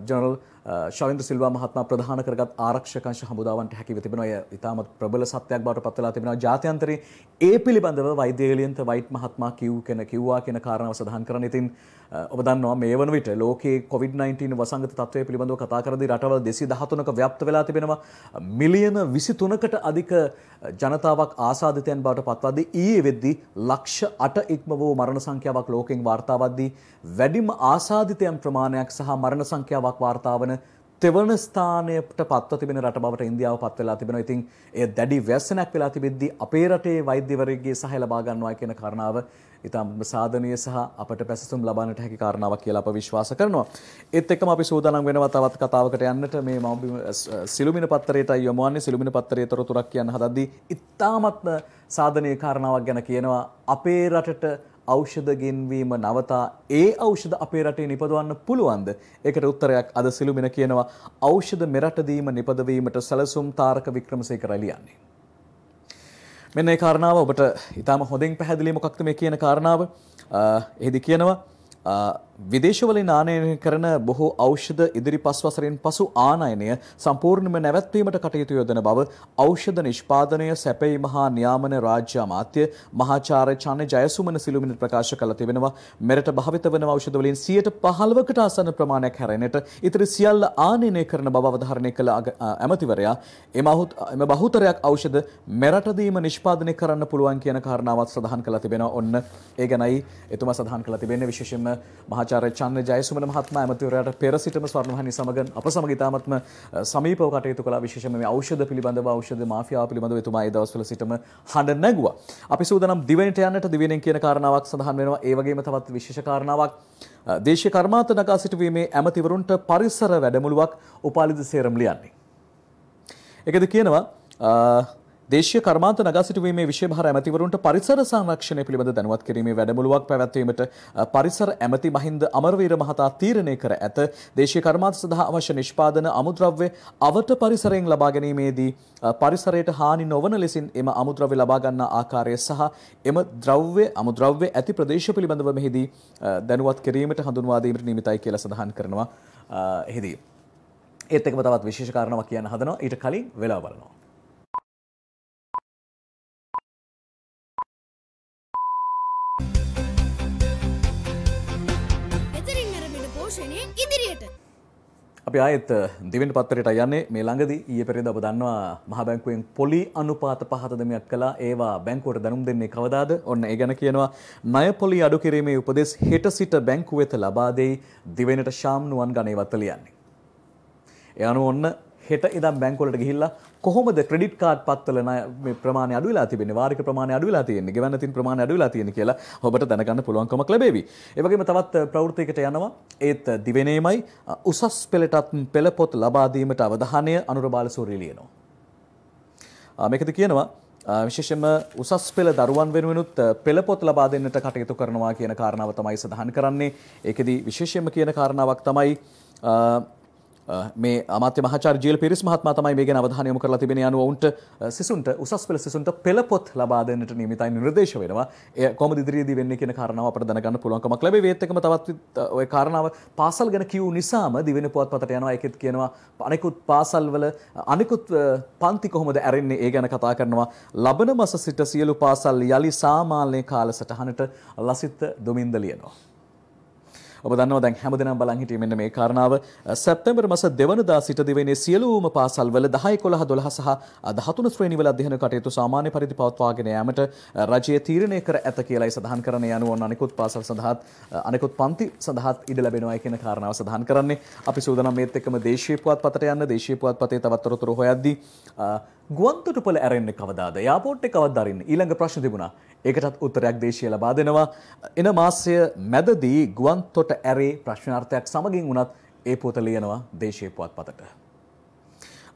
ජනරල් අ, ශවින්ද්‍ර සිල්වා මහත්මයා ප්‍රධාන කරගත් ආරක්ෂක අංශ හමුදාවන්ට හැකිව තිබෙනවා. එය ඉතාමත් ප්‍රබල සත්‍යයක් බවට පත් වෙලා තිබෙනවා. ජාත්‍යන්තරේ ඒ පිළිබඳව වෛද්‍ය එලියන්ත වයිට් මහත්මයා කිව් කෙන කිව්වා කියන කාරණාව සඳහන් කරන ඉතින් අ, ඔබ දන්නවා මේ වන විට ලෝකයේ COVID-19 වසංගත තත්ත්වය පිළිබඳව කතා කරද්දී රටවල් 213ක ව්‍යාප්ත වෙලා තිබෙනවා. මිලියන 23කට අධික ජනතාවක් ආසාදිතයන් බවට පත්වද්දී ඊයේ වෙද්දී ලක්ෂ 8 ඉක්ම වූ මරණ සංඛ්‍යාවක් ලෝකෙන් වාර්තාවද්දී වැඩිම ආසාදිතයන් ප්‍රමාණයක් සහ මරණ සංඛ්‍යාවක් වාර්තා වන තෙවන ස්ථානයට පත්ව තිබෙන රට බවට ඉන්දියාව පත් වෙලා තිබෙනවා. ඉතින් එය දැඩි ව්‍යසනයක් වෙලා තිබෙද්දී අපේ රටේ වෛද්‍යවරයෙක්ගේ සහාය ලබා ගන්නවා කියන කාරණාව ඉතාම සාධනීය සහ අපට පැසසුම් ලබන්නට හැකි කාරණාවක් කියලා අප විශ්වාස කරනවා. ඒත් එක්කම අපි සූදානම් වෙනවා තවත් කතාවකට යන්නට මේ මව්බිම සිළුමිණ පත්තරයට යොමු වන්නේ සිළුමිණ පත්තරයේ තොරතුරක් කියන්න හදද්දී ඉතාමත්ම සාධනීය කාරණාවක් ගැන කියනවා අපේ රටට ඖෂධ ගෙන්වීම නවතා ඒ ඖෂධ අපේ රටේ නිපදවන්න පුළුවන්ද? ඒකට උත්තරයක් අද සිළුමිණ කියනවා ඖෂධ මෙරටදීම නිපදවීමට සැලසුම් තාරක වික්‍රමසේකර ලියන්නේ. මෙන්න ඒ කාරණාව ඔබට ඉතාම හොඳින් පැහැදිලි මොකක්ද මේ කියන කාරණාව? එහිදි කියනවා අ, විදේශවලින් ආනයනය කරන බොහෝ ඖෂධ ඉදිරි පස් වසරෙන් පසු ආනයනය සම්පූර්ණයෙන්ම නැවැත්වීමට කටයුතු යොදන බව ඖෂධ නිෂ්පාදනය සැපයීම හා නියාමන රාජ්‍ය අමාත්‍ය මහාචාර්ය චන්න ජයසුමන සිළුමිණ ප්‍රකාශ කළ තිබෙනවා. මෙරට භාවිත වන ඖෂධ වලින් 15කට ආසන්න ප්‍රමාණයක් හැරෙන්නට ඉතිරි සියල්ල ආනයනය කරන බව අවධාරණය කළ අග- අ, ඇමතිවරයා එම අහුත්- එම බහුතරයක් ඖෂධ මෙරටදීම නිෂ්පාදනය කරන්න පුළුවන් කියන කාරණාවත් සඳහන් කළ තිබෙනවා. ඔන්න ඒ ගැනයි එතුමා සඳහන් කළ තිබෙන්නේ. විශේෂයෙන්ම මහාචාර්ය චන්න ජයසුමන මහත්මයා ඇමතිවරයාට පෙර සිටම ස්වර්ණවහනි සමග අප සමග ඉතාමත්ම අ, සමීපව කටයුතු කළා විශේෂයෙන්ම මේ ඖෂධ පිළිබඳව ඖෂධ මාෆියාව පිළිබඳව එතුමා ඒ දවස්වල සිටම හඬ නැගුවා. අපි සූදානම් දිවෙනට යන්නට දිවෙනෙන් කියන කාරණාවක් සඳහන් වෙනවා. ඒ වගේම තවත් විශේෂ කාරණාවක් අ, දේශීය කර්මාන්ත නගා සිටුවීමේ ඇමතිවරුන්ට පරිසර වැඩමුළුවක් උපාලිද සේරම් ලියන්නේ. එකද කියනවා අ, දේශීය කර්මාන්ත නගා සිටුවීමේ විශේෂ භාර ඇමතිවරුන්ට පරිසර සංරක්ෂණය පිළිබඳ දැනුවත් කිරීමේ වැඩමුළුවක් පැවැත්වීමට අ, පරිසර ඇමති මහින්ද අමරවීර මහතා තීරණය කර ඇත. දේශීය කර්මාන්ත සඳහා අවශ්‍ය නිෂ්පාදන අමුද්‍රව්‍ය අවට පරිසරයෙන් ලබා ගැනීමේදී අ, පරිසරයට හානි නොවන ලෙසින් එම අමුද්‍රව්‍ය ලබා ගන්නා ආකාරය සහ එම ද්‍රව්‍ය අමුද්‍රව්‍ය ඇති ප්‍රදේශ පිළිබඳව මෙහිදී අ, දැනුවත් කිරීමට හඳුන්වා දීමට නියමිතයි කියලා සඳහන් කරනවා අ, එහිදී. ඒත් එකම තවත් විශේෂ කාරණාවක් කියන්න හදනවා ඊට කලින් වෙලාව බලනවා. අපි ආයෙත් දිවෙන පත්තරයට යන්නේ. මේ ළඟදී ඊයේ පෙරේද ඔබ දන්නවා මහ බැංකුවෙන් පොලි අනුපාත පහත දෙමයක් කළා. ඒවා බැංකුවට දැනුම් දෙන්නේ කවදාද? ඔන්න ඒ ගැන කියනවා. ණය පොලි අඩු කිරීමේ උපදෙස් හෙට සිට බැංකුව වෙත ලබා දෙයි. දිවෙනට ශාම් නුවන් ගණේවත් ලියන්නේ. ඒ අනුව ඔන්න හෙට ඉදම් බැංකුවලට ගිහිල්ලා කොහොමද ක්‍රෙඩිට් කාඩ් පත්වල ණය මේ ප්‍රමාණය අඩු වෙලා තිබෙන්නේ වාරික ප්‍රමාණය අඩු වෙලා තියෙන්නේ ගෙවන්න තියෙන ප්‍රමාණය අඩු වෙලා තියෙන්නේ කියලා ඔබට දැනගන්න පුළුවන්කමක් ලැබේවි. ඒ වගේම තවත් ප්‍රවෘත්තියකට යනවා ඒත් දිවෙනේමයි උසස් පෙළටත් පෙළ පොත් ලබා දීමට අවධානය අනුර බාලසූරිය ලියනවා. ආ, මේකද කියනවා ආ, විශේෂයෙන්ම උසස් පෙළ දරුවන් වෙනුවෙනුත් ආ, පෙළ පොත් ලබා දෙන්නට කටයුතු කරනවා කියන කාරණාව තමයි සඳහන් කරන්නේ. ඒකෙදි විශේෂයෙන්ම කියන කාරණාවක් තමයි ආ, ආ, Uh, මේ අමාත්‍ය මහාචාර්ය ජීල් පිරිස් මහත්මයා තමයි මේ ගැන අවධානය යොමු කරලා තිබෙන යනුව ඔවුන්ට ආ, uh, සිසුන්ට උසස් පෙළ සිසුන්ට පෙළ පොත් ලබා දෙන්නට නියමිතයි නිර්දේශ වෙනවා. එය කොහොමද ඉදිරියේදී වෙන්නේ කියන කාරණාව අපට දැනගන්න පුළුවන්කමක් ලැබෙයි. ඒත් එක්කම තවත් uh, ආ, ওই කාරණාව පාසල් ගැන කියූ නිසාම දිවෙන පුවත්පතට යනවා. ඒකෙත් කියනවා අනිකුත් පාසල්වල අනිකුත් ආ, පන්ති කොහොමද ඇරෙන්නේ ඒ ගැන කතා කරනවා. ලබන මාස සිට සියලු පාසල් යලි සාමාන්‍ය කාලසටහනට ලසිත දුමින්ද ලියනවා. ඔබ දන්නවා දැන් හැමදෙනාම බලන් හිටියේ මෙන්න මේ කාරණාව. සැප්තැම්බර් මාස දෙවනදා සිට දිවෙනේ සියලුම පාසල්වල 10 11 12 සහ 13 ශ්‍රේණිවල අධ්‍යයන කටයුතු සාමාන්‍ය පරිදි පවත්වාගෙන යාමට රජය තීරණය කර ඇත කියලායි සඳහන් කරන්නේ යනුව ඔන්න අනිකුත් පාසල් සඳහාත් අනිකුත් පන්ති සඳහාත් ඉඩ ලැබෙනවා කියන කාරණාව සඳහන් කරන්නේ. අපි සූදානම් මේත් එක්කම දේශීය පුවත්පතට යන්න. දේශීය පුවත්පතේ තවත් තොරතුරු හොයද්දී අ, ගුවන්තොටුපළ ඇරෙන්නේ කවදාද? යාපෝට් එක කවද්ද අරින්නේ? ඊළඟ ප්‍රශ්න තිබුණා. ඒකටත් උත්තරයක් දේශීය ලබා දෙනවා. එන මාසය මැදදී ගුවන්තොට ඇරේ ප්‍රශ්නාර්ථයක් සමගින් වුණත් ඒ පොත ලියනවා දේශීය පුවත්පතට.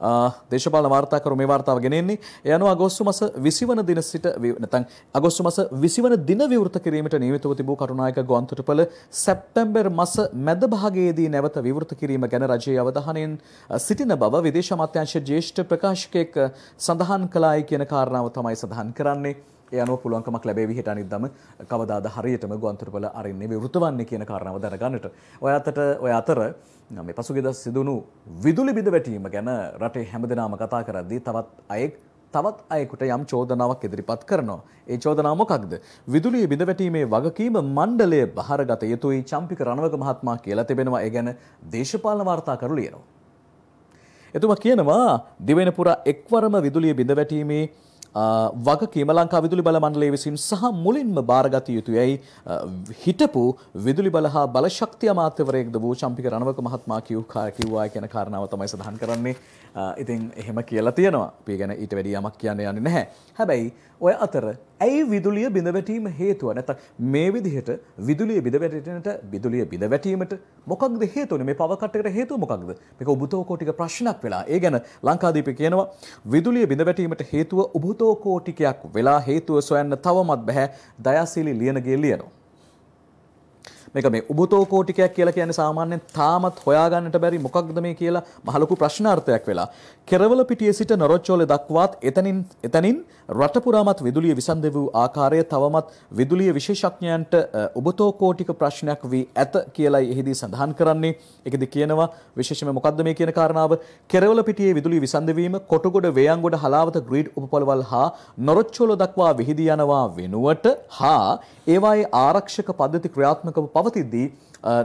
දේශපාලන වාර්තාකරු මේ වාර්තාව ගෙනෙන්නේ ඒ අනුව අගෝස්තු මාස 20 වන දින සිට නැත්නම් අගෝස්තු මාස 20 වන දින විවෘත කිරීමට නියමිතව තිබූ කරුණායක ගුවන්තොටුපළ සැප්තැම්බර් මාස මැද භාගයේදී නැවත විවෘත කිරීම ගැන රජයේ අවධානයෙන් සිටින බව විදේශ අමාත්‍යාංශ ජ්‍යෙෂ්ඨ ප්‍රකාශකයෙක් සඳහන් කළායි කියන කාරණාව තමයි සඳහන් කරන්නේ. ඒ අනුව පුළුවන්කමක් ලැබේවි හෙට අනිද්දාම කවදාද හරියටම ගුවන්තොටුපළ අරින්නේ විවෘත වන්නේ කියන කාරණාව දැනගන්නට. ඔය අතට ඔය අතර මේ පසුගියදා සිදුණු විදුලි බිඳ වැටීම ගැන රටේ හැමදෙනාම කතා කරද්දී තවත් අයෙක් තවත් අයෙකුට යම් චෝදනාවක් ඉදිරිපත් කරනවා. ඒ චෝදනාව මොකක්ද? විදුලිය බිඳ වැටීමේ වගකීම මණ්ඩලය බහරගත යුතුයි චම්පික රණවක මහත්මයා කියලා තිබෙනවා. ඒ ගැන දේශපාලන වාර්තාකරු ලියනවා. එතුමා කියනවා දිවෙන පුරා එක්වරම විදුලිය බිඳ වැටීමේ වගකීම ලංකා විදුලි බල මණ්ඩලය විසින් සහ මුලින්ම භාරගත යුතුයයි හිටපු විදුලි බල හා බල ශක්තිය අමාත්‍යවරයෙක්ද වූ චම්පික රණවක මහත්මයා කිව්වා කියන කාරණාව තමයි සඳහන් කරන්නේ. ඉතින් එහෙම කියලා තියෙනවා. අපි ගැන ඊට වැඩි යමක් කියන්න යන්නේ නැහැ. හැබැයි ඔය අතර ඇයි විදුලිය බිඳ වැටීම හේතුව? නැත්නම් මේ විදිහට විදුලිය බිඳ වැටෙන්නට විදුලිය බිඳ වැටීමට මොකක්ද හේතුවනේ? මේ පවර් කට් එකට හේතුව මොකක්ද? මේක උබුතෝ කෝටික ප්‍රශ්නක් වෙලා. ඒ ගැන ලංකාදීපේ කියනවා විදුලිය බිඳ වැටීමට හේතුව උබුතෝ කෝටිකයක් වෙලා හේතුව සොයන්න තවමත් බෑ දයාසිලි ලියනගේ ලියනවා. මේක මේ උබුතෝ කෝටිකයක් කියලා කියන්නේ සාමාන්‍යයෙන් තාමත් හොයාගන්නට බැරි මොකක්ද මේ කියලා මහලොකු ප්‍රශ්නාර්ථයක් වෙලා. කෙරවල පිටියේ සිට නොරොච්චෝල දක්වාත් එතනින් එතනින් රට පුරාමත් විදුලිය විසන්ද වූ ආකාරය තවමත් විදුලිය විශේෂඥයන්ට උබතෝ කෝටික ප්‍රශ්නයක් වී ඇත කියලයි එහිදී සඳහන් කරන්නේ. ඒකෙදි කියනවා විශේෂයෙන්ම මොකක්ද මේ කියන කාරණාව කෙරවල පිටියේ විදුලිය විසන්ද වීම කොටගොඩ වේයන්ගොඩ හලාවත ග්‍රීඩ් උපපොළවල් හා නොරොච්චෝල දක්වා විහිදී යනවා වෙනුවට හා ඒවායේ ආරක්ෂක පද්ධති ක්‍රියාත්මකව පවතිද්දී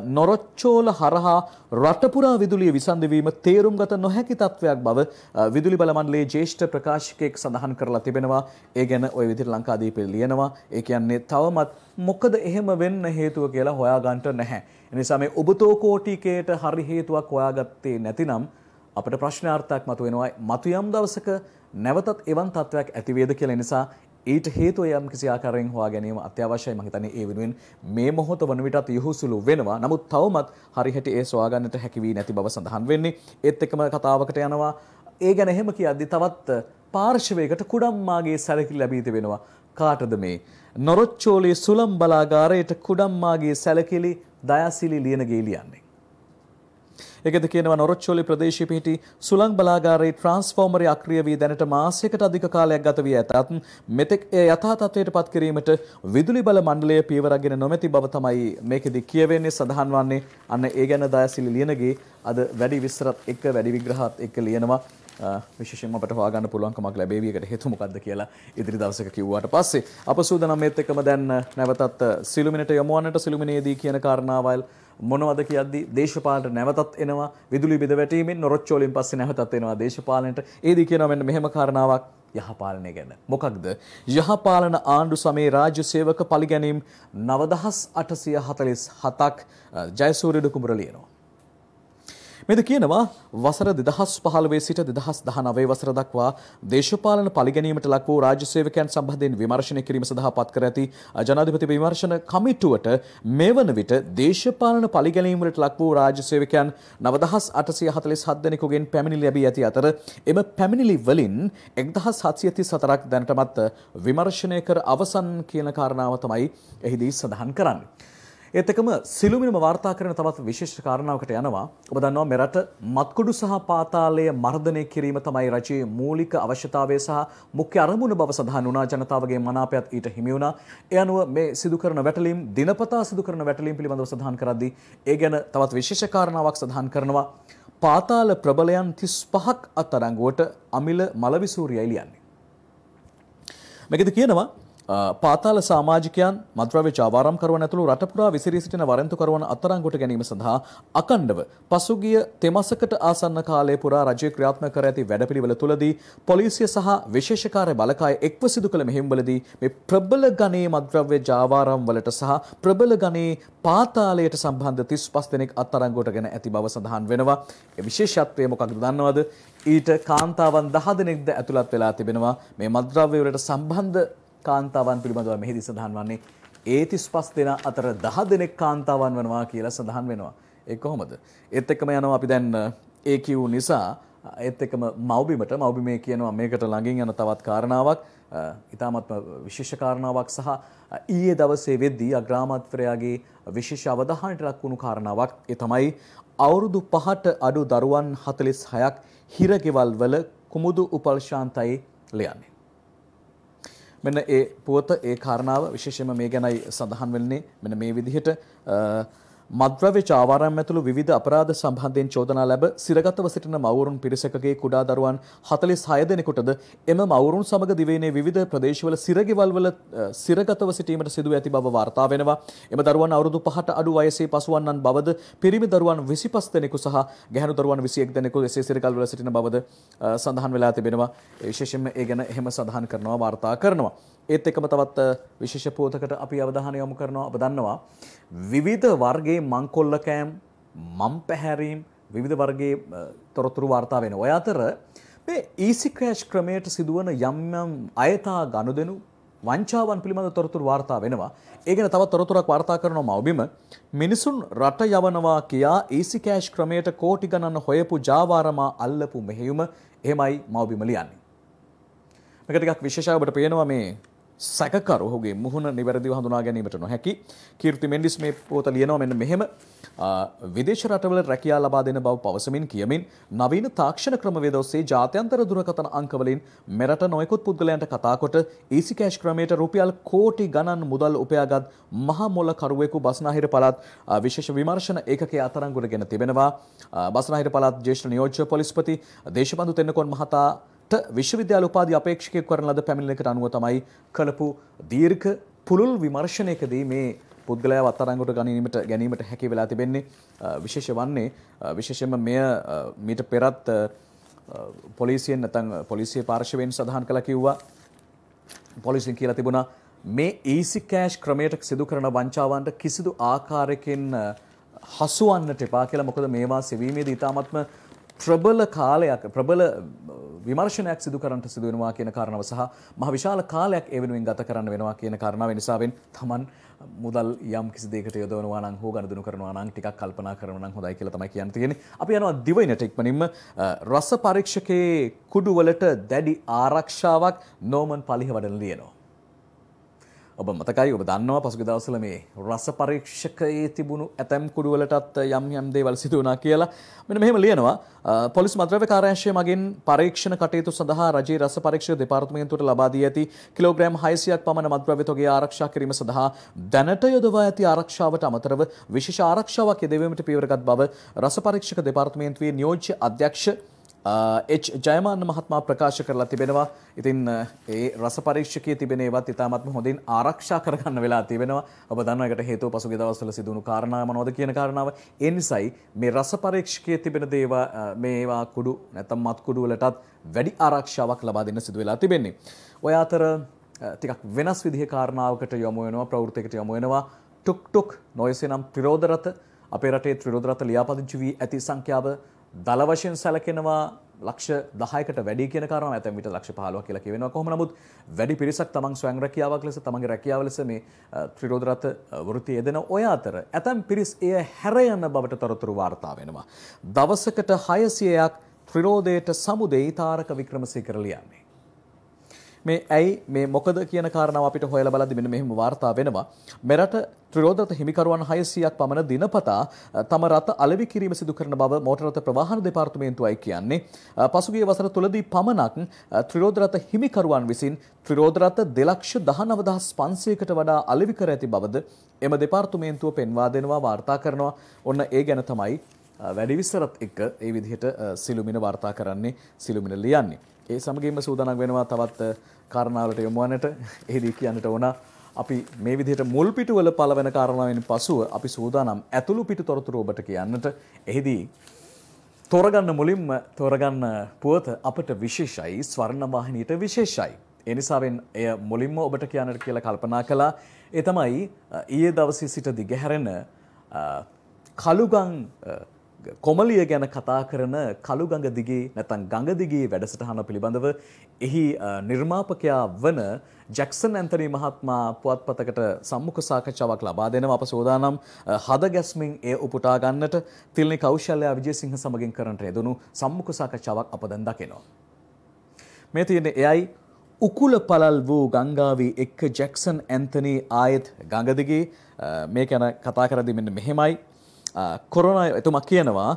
නොරොච්චෝල හරහා රටපුරා විදුලිය විසන්දවීම තේරුම් ගත නොහැකි තත්ත්වයක් බව විදුලි බල මණ්ඩලයේ ජ්‍යෙෂ්ඨ ප්‍රකාශකයෙක් සඳහන් කරලා තිබෙනවා. ඒ ගැන ওই විදිහට ලංකාදීපේ ලියනවා. ඒ කියන්නේ තවමත් මොකද එහෙම වෙන්න හේතුව කියලා හොයාගන්නට නැහැ. ඒ නිසා මේ ඔබතෝ කෝටිකයට හරි හේතුවක් හොයාගත්තේ නැතිනම් අපිට ප්‍රශ්නාර්ථයක් මතුවෙනවා. මතු යම් දවසක නැවතත් එවන් තත්ත්වයක් ඇති වේද කියලා නිසා ඊට හේතුව යම් කිසි ආකාරයෙන් හොයා ගැනීම අත්‍යවශ්‍යයි මම හිතන්නේ ඒ වෙනුවෙන් මේ මොහොත වන විටත් යහුසුළු වෙනවා. නමුත් තවමත් හරියට ඒ සොයා ගන්නට හැකි වී නැති බව සඳහන් වෙන්නේ. ඒත් එක්කම කතාවකට යනවා. ඒ ගැන එහෙම කියද්දි තවත් පාර්ශවයකට කුඩම්මාගේ සැලකිලි ලැබී තිබෙනවා. කාටද මේ? නොරොච්චෝලේ සුලම් බලාගාරයට කුඩම්මාගේ සැලකිලි දයාසිලි ලියන ගේ ලියන්නේ. ඒකද කියනවා නොරොච්චෝලි ප්‍රදේශයේ පිහිටි සුළං බලාගාරයේ ට්‍රාන්ස්ෆෝමරය අක්‍රිය වී දැනට මාසයකට අධික කාලයක් ගත වී ඇතත් මෙතෙක් එය යථා තත්ත්වයට පත් කිරීමට විදුලි බල මණ්ඩලය පියවරක්ගෙන නොමැති බව තමයි මේකෙදි කියවෙන්නේ. සඳහන් වන්නේ අන්න ඒ ගැන දයාසිලි ලියනගේ අද වැඩි විස්තරත් එක්ක වැඩි විග්‍රහත් එක්ක ලියනවා. විශේෂයෙන්ම අපට හොයාගන්න පුළුවන්කමක් ලැබේවි ඒකට හේතුව මොකක්ද කියලා ඉදිරි දවසක කිව්වාට පස්සේ. අප සූදානම් මේත් එක්කම දැන් නැවතත් සිළුමිනට යමු වන්නට සිළුමිනේදී කියන කාරණාවල් මොනවද කියද්දි දේශපාලනට නැවතත් එනවා. විදුලි බිඳ වැටීමෙන් නොරොච්චෝලින් පස්සේ නැවතත් එනවා දේශපාලනයට ඒදී කියනවා මෙන්න මෙහෙම කාරණාවක් යහපාලනය ගැන. මොකක්ද? යහපාලන ආණ්ඩු සමේ රාජ්‍ය සේවක පලිගැනීම් නවදහස් අටසිය හතලිස් හතක් ජයසූරිඩ කුමර ලියනවා මෙද කියනවා වසර දෙදහස් පහළවේ සිට දෙදහස් දහනවේ වසර දක්වා දේශපාලන පලිගැනීමට ලක් වූ රාජ්‍ය සේවකයන් සම්බන්ධයෙන් විමර්ශනය කිරීම සඳහා පත් කර ඇති ජනාධිපති විමර්ශන කමිටුවට මේ වන විට දේශපාලන පලිගැනීමට ලක් වූ රාජ්‍ය සේවකයන් නවදහස් අටසිය හතලිස් හත් දෙනෙකුගෙන් පැමිණිලි ලැබී ඇති අතර එම පැමිණිලි වලින් එක්දහස් හත්සිය තිස් හතරක් දැනටමත් විමර්ශනය කර අවසන් කියන කාරණාව තමයි එහිදී සඳහන් කරන්නේ. ඒත් එකම සිළුමිණිම වාර්තා කරන තවත් විශේෂ කාරණාවකට යනවා. ඔබ දන්නවා මෙරට මත්කුඩු සහ පාතාලය මර්ධනය කිරීම තමයි රජයේ මූලික අවශ්‍යතාවය සහ මුඛ්‍ය අරමුණ බව සඳහන් වුණා. ජනතාවගේ මනාපයත් ඊට හිමි වුණා. ඒ අනුව මේ සිදු කරන වැටලීම් දිනපතා සිදු කරන වැටලීම් පිළිබඳව සඳහන් කරද්දී ඒ ගැන තවත් විශේෂ කාරණාවක් සඳහන් කරනවා. පාතාල ප්‍රබලයන් 35ක් අත්අඩංගුවට අමිල මලවිසූරියයි ලියන්නේ. මේකද කියනවා අ, පාතාල සාමාජිකයන් මද්‍රව්‍ය ජාවාරම්කරුවන් ඇතුළු රට පුරා විසිරී සිටින වරන්තුකරුවන් අත්අඩංගුවට ගැනීම සඳහා අකණ්ඩව පසුගිය තෙමසකට ආසන්න කාලය පුරා රජය ක්‍රියාත්මක කර ඇති වැඩපිළිවෙල තුලදී පොලිසිය සහ විශේෂකාර්ය බලකාය එක්ව සිදු කළ මෙහෙයුම්වලදී මේ ප්‍රබල ගණයේ මද්‍රව්‍ය ජාවාරම් වලට සහ ප්‍රබල ගණයේ පාතාලයට සම්බන්ධ 35 දෙනෙක් අත්අඩංගුවට ගෙන ඇති බව සඳහන් වෙනවා. ඒ විශේෂත්වය මොකක්ද දන්නවද? ඊට කාන්තාවන් 10 දෙනෙක්ද ඇතුළත් වෙලා තිබෙනවා. මේ මද්‍රව්‍ය වලට සම්බන්ධ කාන්තාවන් පිළිබඳව මෙහිදී සඳහන් වන්නේ ඒ 35 දෙනා අතර 10 දෙනෙක් කාන්තාවන් වෙනවා කියලා සඳහන් වෙනවා. ඒ කොහොමද? ඒත් එක්කම යනවා අපි දැන් ඒ කියු නිසා ඒත් එක්කම මව්බිමට මව්බිමේ කියනවා මේකට ළඟින් යන තවත් කාරණාවක් ඉතාමත්ම විශේෂ කාරණාවක් සහ ඊයේ දවසේ වෙද්දී අග්‍රාමාත්‍යවරයාගේ විශේෂ අවධානයට ලක් වුණු කාරණාවක් ඒ තමයි අවුරුදු පහට අඩු දරුවන් 46ක් හිරගෙවල් වල කුමුදු උපල්ශාන්තයි ලියන්නේ. මෙන්න ඒ පුවත ඒ කාරණාව විශේෂයෙන්ම මේ ගැනයි සඳහන් වෙන්නේ. මෙන්න මේ විදිහට මද්‍රව්‍ය චාවාරම් ඇතුළු විවිධ අපරාධ සම්බන්ධයෙන් චෝදනා ලැබ සිරගතව සිටින මවුරුන් පිරිසකගේ කුඩා දරුවන් 46 දෙනෙකුටද එම මවුරුන් සමග දිවයිනේ විවිධ ප්‍රදේශවල සිරගෙවල් වල සිරගතව සිටීමට සිදු ඇති බව වාර්තා වෙනවා. එම දරුවන් අවුරුදු 5ට අඩු වයසේ පසුවන්නන් බවද පිරිමි දරුවන් 25 දෙනෙකු සහ ගැහැණු දරුවන් 21 දෙනෙකු එසේ සිරගල් වල සිටින බවද සඳහන් වෙලා තිබෙනවා. විශේෂයෙන්ම ඒ ගැන එහෙම සඳහන් කරනවා වාර්තා කරනවා. ඒත් එක්කම තවත් විශේෂ පුවතකට අපි අවධානය යොමු කරනවා ඔබ දන්නවා විවිධ වර්ගයේ මංකොල්ල කෑම් මම් පැහැරීම් විවිධ වර්ගයේ තොරතුරු වාර්තා වෙන. ඔය අතර මේ ඊසි ක්‍රෑෂ් ක්‍රමයට සිදුවන යම් යම් අයථා ගනුදෙනු වංචාවන් පිළිබඳ තොරතුරු වාර්තා වෙනවා. ඒ ගැන තවත් තොරතුරක් වාර්තා කරනවා මව්බිම මිනිසුන් රට යවනවා කියා ඊසි කෑෂ් ක්‍රමයට කෝටි ගණන් හොයපු ජාවාරමා අල්ලපු මෙහෙයුම එහෙමයි මව්බිම ලියන්නේ. මේක ටිකක් විශේෂයි ඔබට පේනවා මේ සැකකරු ඔහුගේ මුහුණ නිවැරදිව හඳුනා ගැනීමට නොහැකි. කීර්ති මෙන්ඩිස් මේ පොත ලියනවා මෙන්න මෙහෙම. විදේශ රටවල රැකියා ලබා දෙන බව පවසමින් කියමින් නවීන තාක්ෂණ ක්‍රමවේද ඔස්සේ ජාත්‍යන්තර දුරකථන අංකවලින් මෙරට නොයෙකුත් පුද්ගලයන්ට කතා කොට ඊසි කෑෂ් ක්‍රමයට රුපියල් කෝටි ගණන් මුදල් උපයාගත් මහා මොල කරුවෙකු බස්නාහිර පළාත් විශේෂ විමර්ශන ඒකකයේ අතරංගුවට ගෙන තිබෙනවා. බස්නාහිර පළාත් ජ්‍යෙෂ්ඨ නියෝජ්‍ය පොලිස්පති දේශබන්දු තෙන්නකොන් මහතා විශ්වවිද්‍යාල උපාධි අපේක්ෂකයෙක් කරන ලද පැමිණිල්ලකට අනුව තමයි කළපු දීර්ඝ පුළුල් විමර්ශනයකදී මේ පුද්ගලයා අත්අඩංගුවට ගැනීමට ගැනීමට හැකි වෙලා තිබෙන්නේ. විශේෂ වන්නේ විශේෂයෙන්ම මෙය මීට පෙරත් පොලිසියෙන් නැත්නම් පොලිසිය පාර්ශවයෙන් සඳහන් කළා කිව්වා. පොලිසියෙන් කියලා තිබුණා මේ ඊසි කෑෂ් ක්‍රමයට සිදු කරන වංචාවන්ට කිසිදු ආකාරයකින් හසුවන්නට එපා කියලා. මොකද මේවා සෙවීමේදී ඉතාමත්ම ප්‍රබල කාලයක් ප්‍රබල විමර්ශනයක් සිදු කරන්නට සිදු වෙනවා කියන කාරණාව සහ මහ විශාල කාලයක් ඒ වෙනුවෙන් ගත කරන්න වෙනවා කියන කාරණාව නිසාවෙන් Taman මුදල් යම් කිසි දෙයකට යොදවනවා නම් හෝ ගනුදෙනු කරනවා නම් ටිකක් කල්පනා කරනවා නම් හොඳයි කියලා තමයි කියන්න තියෙන්නේ. අපි යනවා දිවයිනට ඉක්මනින්ම රස පරීක්ෂකයේ කුඩු වලට දැඩි ආරක්ෂාවක් නෝමන් පලිහවඩන ලියනවා. ඔබ මතකයි ඔබ දන්නවා පසුගිය දවස්වල මේ රස පරීක්ෂකයේ තිබුණු ඇතැම් කුඩුවලටත් යම් යම් දේවල් සිදු වුණා කියලා මෙන්න මෙහෙම ලියනවා. පොලිස් මද්‍රව්‍ය කාර්යාංශය මගින් පරීක්ෂණ කටයුතු සඳහා රජයේ රස පරීක්ෂක දෙපාර්තමේන්තුවට ලබා දී ඇති කිලෝග්‍රෑම් 600ක් පමණ මද්‍රව්‍ය තොගය ආරක්ෂා කිරීම සඳහා දැනට යොදවා ඇති ආරක්ෂාවට අමතරව විශේෂ ආරක්ෂාවක් යෙදවීමට පියවරගත් බව රස පරීක්ෂක දෙපාර්තමේන්තුවේ නියෝජ්‍ය අධ්‍යක්ෂ එච් ජයමාන්න මහත්මා ප්‍රකාශ කරලා තිබෙනවා. ඉතින් ඒ රස පරීක්ෂකයේ තිබෙන ඒවත් ඉතාමත්ම හොඳින් ආරක්ෂා කරගන්න වෙලා තිබෙනවා. ඔබ දන්නවා ඒකට හේතුව පසුගිය දවස්වල සිදුණු කාරණා මොනවද කියන කාරණාව. ඒ නිසායි මේ රස පරීක්ෂකයේ තිබෙන දේවා මේවා කුඩු නැත්නම් මත් කුඩු වලටත් වැඩි ආරක්ෂාවක් ලබා දෙන්න සිදු වෙලා තිබෙන්නේ. ඔය අතර ටිකක් වෙනස් විදිහේ කාරණාවකට යොමු වෙනවා ප්‍රවෘත්තියකට යොමු වෙනවා. ටුක් ටුක් නොයසේ නම් ත්‍රිරෝධ රථ අපේ රටේ ත්‍රිරෝධ රථ ලියාපදිංචි වී ඇති සංඛ්‍යාව දල වශයෙන් සැලකෙනවා ලක්ෂ 10කට වැඩි කියන කාරණාව ඇතැම් විට ලක්ෂ 15ක් කියලා කියවෙනවා. කොහොම නමුත් වැඩි පිරිසක් තමන් ස්වයං රැකියාවක් ලෙස තමන්ගේ රැකියාව ලෙස මේ ත්‍රිරෝධ රථ වෘත්තිය යෙදෙන ඔය අතර ඇතැම් පිරිස් එය හැර යන බවට තොරතුරු වාර්තා වෙනවා. දවසකට 600ක් ත්‍රිරෝධයට සමුදේ තාරක වික්‍රමසේකර ලියන්නේ. මේ ඇයි මේ මොකද කියන කාරණාව අපිට හොයලා බලද්දි මෙන්න මෙහෙම වාර්තා වෙනවා. මෙරට ත්‍රිරෝධ හිමිකරුවන් 600ක් පමණ දිනපතා තම රථ අලෙවි කිරීම සිදු කරන බව මෝටර රථ ප්‍රවාහන දෙපාර්තමේන්තුවයි කියන්නේ. පසුගිය වසර තුලදී පමණක් ත්‍රිරෝධ රථ හිමිකරුවන් විසින් ත්‍රිරෝධ රථ 299500කට වඩා අලෙවි කර ඇති බවද එම දෙපාර්තමේන්තුව පෙන්වා දෙනවා වාර්තා කරනවා. ඔන්න ඒ ගැන තමයි වැඩි විස්තරත් එක්ක ඒ විදිහට අ, සිළුමිණ වාර්තා කරන්නේ සිළුමිණ ලියන්නේ. ඒ සමගින්ම සූදානම් වෙනවා තවත් අ, කාරණාවලට යොමු වන්නට එහිදී කියන්නට ඕන අපි මේ විදිහට මුල් පිටුවල පළවෙන කාරණාවෙන් පසුව අපි සූදානම් ඇතුළු පිටු තොරතුරු ඔබට කියන්නට එහිදී තෝරගන්න මුලින්ම තෝරගන්න පුවත අපට විශේෂයි ස්වර්ණවාහිනීට විශේෂයි. එනිසාවෙන් එය මුලින්ම ඔබට කියන්නට කියලා කල්පනා කළා. ඒ තමයි අ, ඊයේ දවසේ සිට දිගහැරෙන අ, කළුගං අ, කොමලිය ගැන කතා කරන කළුගඟ දිගේ නැතන් ගඟ දිගේ වැඩසටහන පිළිබඳව එහි අ, නිර්මාපකයා වන ජැක්සන් ඇන්තනී මහත්මා පුවත්පතකට සම්මුඛ සාකච්ඡාවක් ලබා දෙනවා අප සෝදානම් අ, හද ගැස්මින් එය උපුටා ගන්නට තිල්නි කෞශල්‍යයා විජයසිංහ සමගින් කරන්නට යෙදුණු සම්මුඛ සාකච්ඡාවක් අප දැන් දකිනවා. මේ තියෙන්නේ එයයි උකුල පළල් වූ ගංගාවී එක්ක ජැක්සන් ඇන්තනී ආයෙත් ගඟදිගේ මේ ගැන කතා කරදි මෙන්න මෙහෙමයි. කොරන එතුමක් කියනවා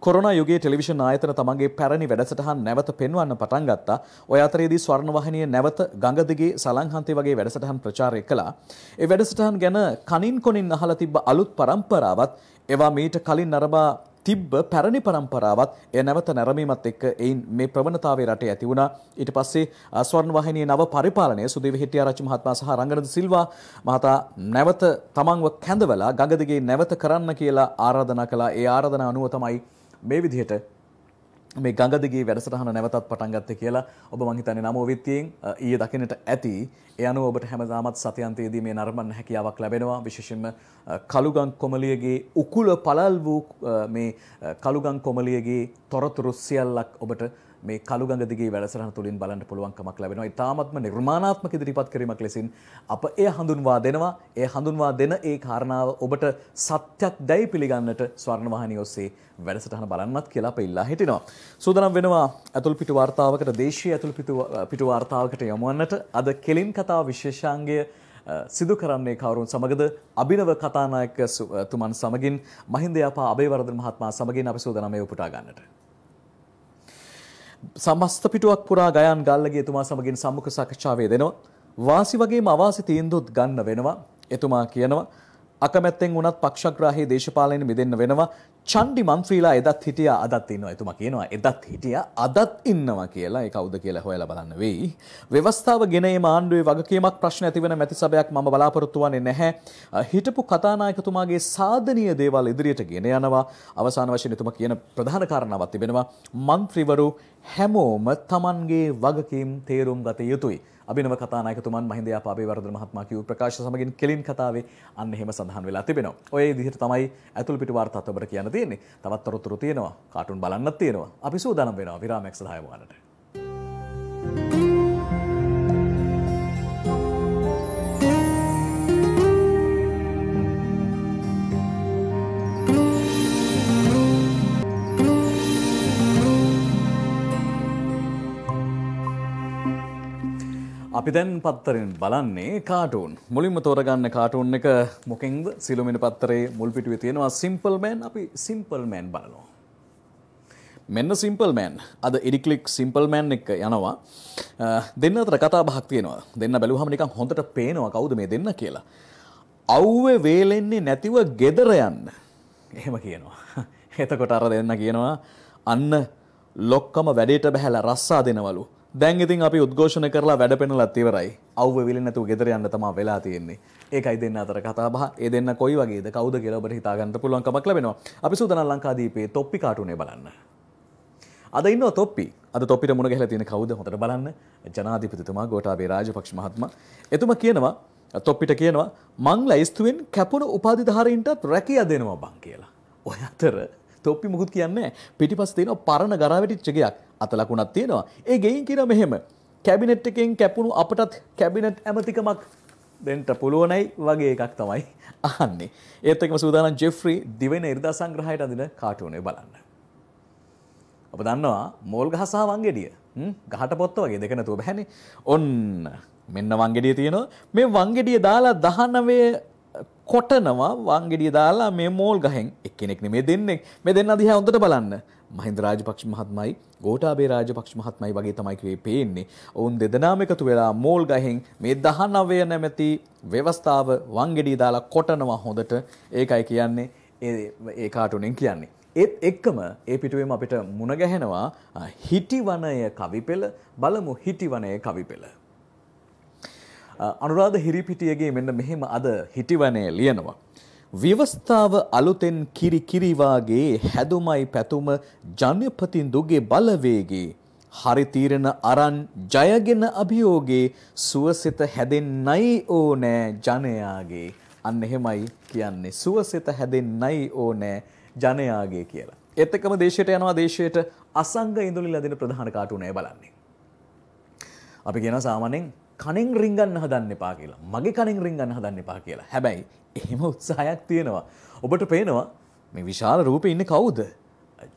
කොරන යුගේ ටෙලිවිෂන් ආයතන තමන්ගේ පැරණි වැඩසටහන් නැවත පෙන්වන්න පටන් ගත්තා. ඔය අතරේදී ස්වර්ණවාහිනිය නැවත ගඟදිගේ සලංහන්තේ වගේ වැඩසටහන් ප්‍රචාරය කළා. ඒ වැඩසටහන් ගැන කනින් කොනින් අහලා තිබ්බ අලුත් පරම්පරාවත් ඒවා මීට කලින් නරඹා තිබ්බ පැරණි පරම්පරාවත් එය නැවත නැරමීමත් එක්ක එයින් මේ ප්‍රවණතාවය රටේ ඇති වුණා. ඊට පස්සේ අ, ස්වර්ණවාහිනියේ නව පරිපාලනය සුදේව හෙට්ටිආරච්චි මහත්මයා සහ රංගනද සිල්වා මහතා නැවත තමන්ව කැඳවලා ගඟදිගේ නැවත කරන්න කියලා ආරාධනා කළා. ඒ ආරාධනා අනුව තමයි මේ විදිහට මේ ගඟදිගේ වැඩසටහන නැවතත් පටන් ගත්තේ කියලා ඔබ මං හිතන්නේ නමෝ විත්තියෙන් අ, ඊයේ දකින්නට ඇති. ඒ අනුව ඔබට හැමදාමත් සතියන්තයේදී මේ නරඹන්න හැකියාවක් ලැබෙනවා. විශේෂයෙන්ම අ, කළුගං කොමලියගේ උකුල පළල් වූ අ, මේ අ, කළුගං කොමලියගේ තොරතුරු සියල්ලක් ඔබට මේ කළුගඟ දිගේ වැඩසටහන තුලින් බලන්න පුළුවන්කමක් ලැබෙනවා. ඊටාත්ම නිර්මාණාත්මක ඉදිරිපත් කිරීමක් ලෙසින් අප එය හඳුන්වා දෙනවා. ඒ හඳුන්වා දෙන ඒ කාරණාව ඔබට සත්‍යක් දැයි පිළිගන්නට ස්වර්ණවාහිනිය ඔස්සේ වැඩසටහන බලන්නත් කියලා අප ඉල්ලා හිටිනවා. සූදානම් වෙනවා ඇතුල් පිටු වාර්තාවකට දේශීය ඇතුල් පිටු පිටු වාර්තාවකට යොමුවන්නට අද කෙලින් කතාව විශේෂාංගය අ, සිදු කරන්නේ කවරුන් සමගද අභිනව කතානායක සු- අ, තුමන් සමගින් මහින්ද යපා අබේවර්ධන මහත්මයා සමගින් අපි සූදානම් මේ උපුටා ගන්නට. සමස්ත පිටුවක් පුරා ගයන් ගල්ලගේ එතුමා සමගින් සම්මුඛ සාකච්ඡාවේ දෙනවා. වාසි වගේම අවාසි තීන්දුවත් ගන්න වෙනවා. එතුමා කියනවා අකමැත්තෙන් වුණත් පක්ෂග්‍රාහී දේශපාලනයෙන් මිදෙන්න වෙනවා. චණ්ඩි මන්ත්‍රීලා එදත් හිටියා අදත් ඉන්නවා. එතුමා කියනවා එදත් හිටියා අදත් ඉන්නවා කියලා. ඒ කවුද කියලා හොයලා බලන්න වෙයි. ව්‍යවස්ථාව ගෙන ඒම ආණ්ඩුවේ වගකීමක් ප්‍රශ්න ඇතිවන මැති සභයක් මම බලාපොරොත්තු වන්නේ නැහැ. අ, හිටපු කතානායකතුමාගේ සාධනීය දේවල් ඉදිරියට ගෙන යනවා. අවසාන වශයෙන් එතුමා කියන ප්‍රධාන කාරණාවක් තිබෙනවා. මන්ත්‍රීවරු හැමෝම Tamanගේ වගකීම් තේරුම් ගත යුතුයි. අභිනව කතානායකතුමන් මහින්ද යාපාබේවර්ධන මහත්මයා කියූ ප්‍රකාශ සමගින් කෙලින් කතාවේ අන්න එහෙම සඳහන් වෙලා තිබෙනවා. ඔය විදිහට තමයි ඇතුල් පිටු වාර්තාත් ඔබට කියන්න තියෙන්නේ. තවත් තොරතුරු තියෙනවා. කාටුන් බලන්නත් තියෙනවා. අපි සූදානම් වෙනවා විරාමයක් සඳහා යමු අපි දැන් පත්තරෙන් බලන්නේ කාටූන් මුලින්ම තෝරගන්න කාටූන් එක මොකෙන්ද? සිළුමිණ පත්තරේ මුල් පිටුවේ තියෙනවා සිම්පල් මෑන් අපි සිම්පල් මෑන් බලනවා. මෙන්න සිම්පල් මෑන් අද එඩික්ලික් සිම්පල් මෑන් එක යනවා. අ, දෙන්න අතර කතා බහක් තියෙනවා. දෙන්න බැලුවහම නිකන් හොඳට පේනවා කවුද මේ දෙන්න කියලා. අව්වේ වේලෙන්නේ නැතිව ගෙදර යන්න. එහෙම කියනවා. එතකොට අර දෙන්න කියනවා අන්න ලොක්කම වැඩේට බැහැලා රස්සා දෙනවලු. දැන් ඉතින් අපි උද්ඝෝෂණ කරලා වැඩ පෙන්නලත් ඉවරයි. අවුව විලෙන්නේ නැතුව ගෙදර යන්න තමයි වෙලා තියෙන්නේ. ඒකයි දෙන්න අතර කතා බහ. ඒ දෙන්න කොයි වගේද කවුද කියලා ඔබට හිතා ගන්න පුළුවන් කමක් ලැබෙනවා. අපි සූදානම් ලංකාදීපේ තොප්පි කාටුනේ බලන්න. අද ඉන්නවා තොප්පි. අද තොප්පිට මුණ ගැහලා තියෙන කවුද හොඳට බලන්න. ජනාධිපතිතුමා ගෝඨාභය රාජපක්ෂ මහත්මයා. එතුමා කියනවා තොප්පිට කියනවා මං ලැයිස්තුවෙන් කැපුණු උපාධිධාරීන්ටත් රැකියා දෙනවා බං කියලා. ඔය අතර තොප්පි මුකුත් කියන්නේ පිටිපස්ස තියෙන පරණ ගරාවැටිච්ච ගයක් අත ලකුණක් තියෙනවා. ඒ ගෙයින් කියන මෙහෙම කැබිනට් එකෙන් කැපුණු අපටත් කැබිනට් ඇමතිකමක් දෙන්න පුළුවනයි වගේ එකක් තමයි අහන්නේ. ඒත් එක්කම සූදානම් ජෙෆ්රි දිවෙන ඉරිදා සංග්‍රහයට අදින කාටුනේ බලන්න. ඔබ දන්නවා මෝල් ගහ සහ වංගෙඩිය. හ්ම් ගහට පොත්ත වගේ දෙක නැතුව බෑනේ. ඔන්න මෙන්න වංගෙඩිය තියෙනවා. මේ වංගෙඩිය දාලා 19 කොටනවා වංගෙඩිය දාලා මේ මෝල් ගහෙන් එක්කෙනෙක් නෙමෙයි දෙන්නෙක්. මේ දෙන්න දිහා හොඳට බලන්න. මහින්ද රාජපක්ෂ මහත්මයි ගෝඨාභය රාජපක්ෂ මහත්මයි වගේ තමයි කිව්වේ පේන්නේ. ඔවුන් දෙදෙනාම එකතු වෙලා මෝල් ගහෙන් මේ 19 නැමැති ව්‍යවස්ථාව වංගෙඩිය දාලා කොටනවා හොඳට. ඒකයි කියන්නේ ඒ ඒ කාටුනෙන් කියන්නේ. ඒත් එක්කම ඒ පිටුවේම අපිට මුණ ගැහෙනවා අ, හිටිවනය කවිපෙළ බලමු හිටිවනය කවිපෙළ. අ, අනුරාධ හිරිපිටියගේ මෙන්න මෙහෙම අද හිටිවනය ලියනවා. ව්‍යවස්ථාව අලුතෙන් කිරි කිරිවාගේ හැදුමයි පැතුම ජනපතින්දුගේ බලවේගේ හරි තීරණ අරන් ජයගෙන අභියෝගේ සුවසිත හැදෙන්නයි ඕනෑ ජනයාගේ අන්න එහෙමයි කියන්නේ සුවසිත හැදෙන්නයි ඕනෑ ජනයාගේ කියලා. ඒත් එක්කම දේශයට යනවා දේශයට අසංග ඉඳුලි ලදින ප්‍රධාන කාටුනය බලන්නේ. අපි කියන සාමානෙන් කනෙන් රිංගන්න හදන්න එපා කියලා. මගේ කනෙන් රිංගන්න හදන්න එපා කියලා. හැබැයි එහෙම උත්සාහයක් තියෙනවා. ඔබට පේනවා මේ විශාල රූප ඉන්න කවුද?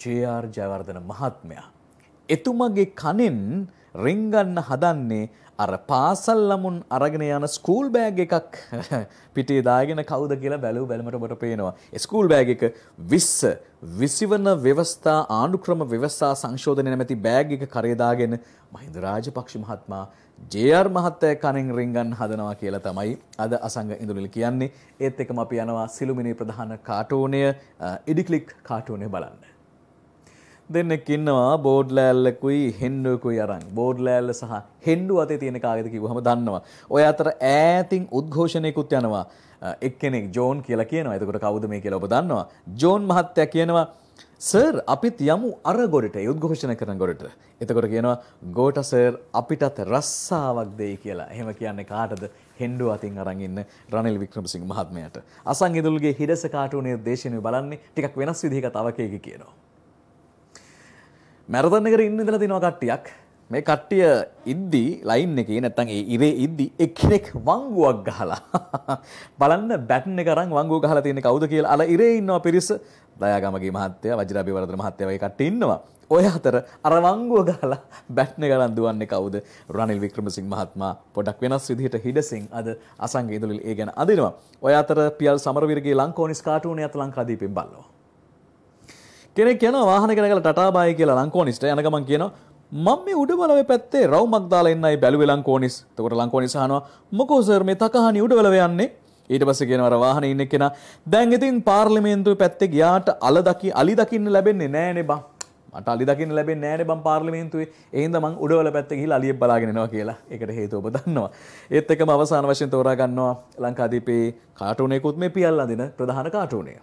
ජR ජයවර්ධන මහත්මයා. එතුමගේ කනෙන් රිංගන්න හදන්නේ අර පාසල් ළමුන් අරගෙන යන ස්කූල් බෑග් එකක් පිටේ දාගෙන කවුද කියලා බැලූ බැලමට ඔබට පේනවා. ඒ ස්කූල් බෑග් එක 20 විසිවන ව්‍යවස්ථා ආණ්ඩුක්‍රම ව්‍යවස්ථා සංශෝධනය නැමැති බෑග් එක කරේ දාගෙන මහින්ද රාජපක්ෂ මහත්මයා ජේ.ආර් මහත්තයා කණෙන් රින්ගන් හදනවා කියලා තමයි අද අසංග ඉඳුනිල් කියන්නේ. ඒත් එක්කම අපි යනවා සිළුමිණී ප්‍රධාන කාටුනය ඉඩික්ලික් කාටුනය බලන්න. දෙන්නෙක් ඉන්නවා බෝඩ් ලෑල්ලකුයි හෙන්ඩුවකුයි අරන් බෝඩ් ලෑල්ල සහ හෙන්ඩු අතේ තියෙන කාගෙද කිව්වහම දන්නවා. ඔය අතර ඈතින් උද්ඝෝෂණයකුත් යනවා. එක්කෙනෙක් ජෝන් කියලා කියනවා. එතකොට කවුද මේ කියලා ඔබ දන්නවා. ජෝන් මහත්තයා කියනවා සර් අපිත් යමු අර ගොඩට උද්ඝෝෂණ කරන ගොඩට. එතකොට කියනවා ගෝට සර් අපිටත් රස්සාවක් දෙයි කියලා. එහෙම කියන්නේ කාටද? හෙන්ඩු අතින් අරන් ඉන්න රනිල් වික්‍රමසිංහ මහත්මයාට. අසං ඉදුල්ගේ හිඩස කාටුනේ දේශනය බලන්නේ ටිකක් වෙනස් විදිහක තවකයක කියනවා. මැරතන් එකට ඉන්න ඉඳලා තිනවා කට්ටියක්. මේ කට්ටිය ඉද්දි ලයින් එකේ නැත්තම් ඒ ඉරේ ඉද්දි එක්කෙනෙක් වංගුවක් ගහලා බලන්න බැටන් එක අරන් වංගුව ගහලා තියෙන කවුද කියලා. අර ඉරේ ඉන්නවා පිරිස. දයාගමගේ මහත්තයා වජිරාභිවර්ධන මහත්තයා වගේ කට්ටිය ඉන්නවා. ඔය අතර අර වංගුව ගහලා බැට්න ගලන් දුවන්නේ කවුද? රනිල් වික්‍රමසිංහ මහත්මයා පොඩක් වෙනස් විදිහට හිඩසින් අද අසංග ඉදලිල් ඒ ගැන අදිනවා ඔය අතර පියල් සමරවීරගේ ලංකෝනිස් කාටුනේ අත ලංකාදීපෙන් බලනවා කෙනෙක් කියනවා වාහනයක නැගලා ටටාබායි කියලා ලංකෝනිස්ට යන ගමන් කියනවා මම මේ උඩ බලවේ පැත්තේ රවුමක් දාලා එන්නයි බැලුවේ ලංකෝනිස්. එතකොට ලංකෝනිස් අහනවා මොකෝ සර් මේ තකහණි උඩ බලවේ යන්නේ? ඊට පස්සේ කියනවා අර වාහනේ ඉන්න කෙනා දැන් ඉතින් පාර්ලිමේන්තුවේ පැත්තේ ගියාට අල දකි අලි දකින්න ලැබෙන්නේ නෑනේ බං. මට අලි දකින්න ලැබෙන්නේ නෑනේ බං පාර්ලිමේන්තුවේ. ඒ හින්දා මං උඩවල පැත්තේ ගිහිල්ලා අලියෙක් බලාගෙන එනවා කියලා. ඒකට හේතුව ඔබ දන්නවා. ඒත් එකම අවසාන වශයෙන් තෝරා ගන්නවා ලංකාදීපේ කාටුනයකුත් මේ පියල් අඳින ප්‍රධාන කාටුනය.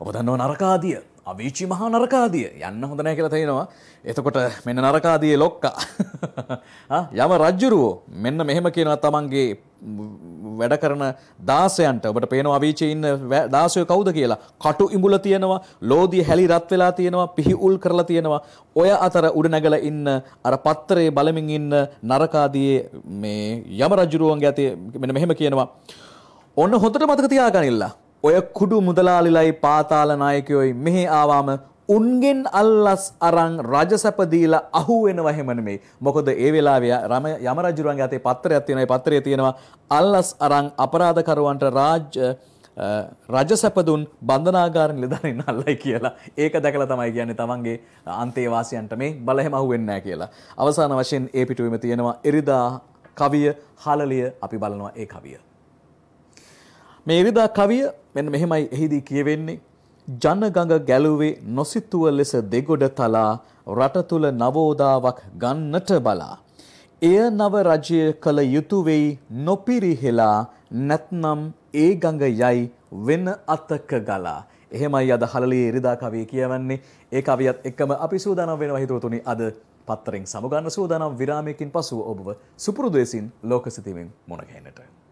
ඔබ දන්නවා නරකාදිය අවීචි මහා නරකාදිය යන්න හොඳ නැහැ කියලා තේනවා. එතකොට මෙන්න නරකාදියේ ලොක්කා. යම රජ්ජුරුවෝ මෙන්න මෙහෙම කියනවා තමන්ගේ වැඩ කරන දාසයන්ට ඔබට පේනවා අවීචයේ ඉන්න දාසයෝ කවුද කියලා. කටු ඉඹුල තියෙනවා, ලෝදිය හැලි රත් වෙලා තියෙනවා, පිහි උල් කරලා තියෙනවා. ඔය අතර උඩ නැගලා ඉන්න අර පත්තරේ බලමින් ඉන්න නරකාදියේ මේ යම රජ්ජුරුවන්ගේ අතේ මෙන්න මෙහෙම කියනවා. ඔන්න හොඳට මතක තියාගනිල්ලා. ඔය කුඩු මුදලාලිලයි පාතාල නායකයෝයි මෙහි ආවාම උන්ගෙන් අල්ලස් අරං රජසැපදීලා අහු වෙනව එහෙම නෙමෙයි. මොකද ඒ වෙලාවේ රම යම රජුරුවන්ගේ අතේ පත්‍රයක් තියෙනවා. ඒ පත්‍රයේ තියෙනවා අල්ලස් අරං අපරාධකරුවන්ට රාජ්‍ය රජසැපදුන් බන්ධනාගාර නිලධාරීන් අල්ලයි කියලා. ඒක දැකලා තමයි කියන්නේ තමන්ගේ අන්තේවාසියන්ට මේ බල එහෙම අහු වෙන්නේ නැහැ කියලා. අවසාන වශයෙන් ඒ පිටුවෙම තියෙනවා එරිදා කවිය හලලිය අපි බලනවා ඒ කවිය. මේ එරිදා කවිය මෙන්න මෙහෙමයි එහිදී කියවෙන්නේ ජනගඟ ගැලුවේ නොසිතුව ලෙස දෙගොඩ තලා රට තුළ නවෝදාවක් ගන්නට බලා. එය නව රජය කළ යුතුවෙයි නොපිරිහෙලා නැත්නම් ඒ ගඟ යයි වෙන අතක ගලා. එහෙමයි අද හලලේ එරිදා කවිය කියවන්නේ ඒ කවියත් එක්කම අපි සූදානම් වෙනවා හිතවතුනි අද පත්තරෙන් සමුගන්න සූදානම් විරාමයකින් පසුව ඔබව සුපුරුදු ලෙසින් ලෝක සිතීමෙන් මුණ ගැහෙන්නට.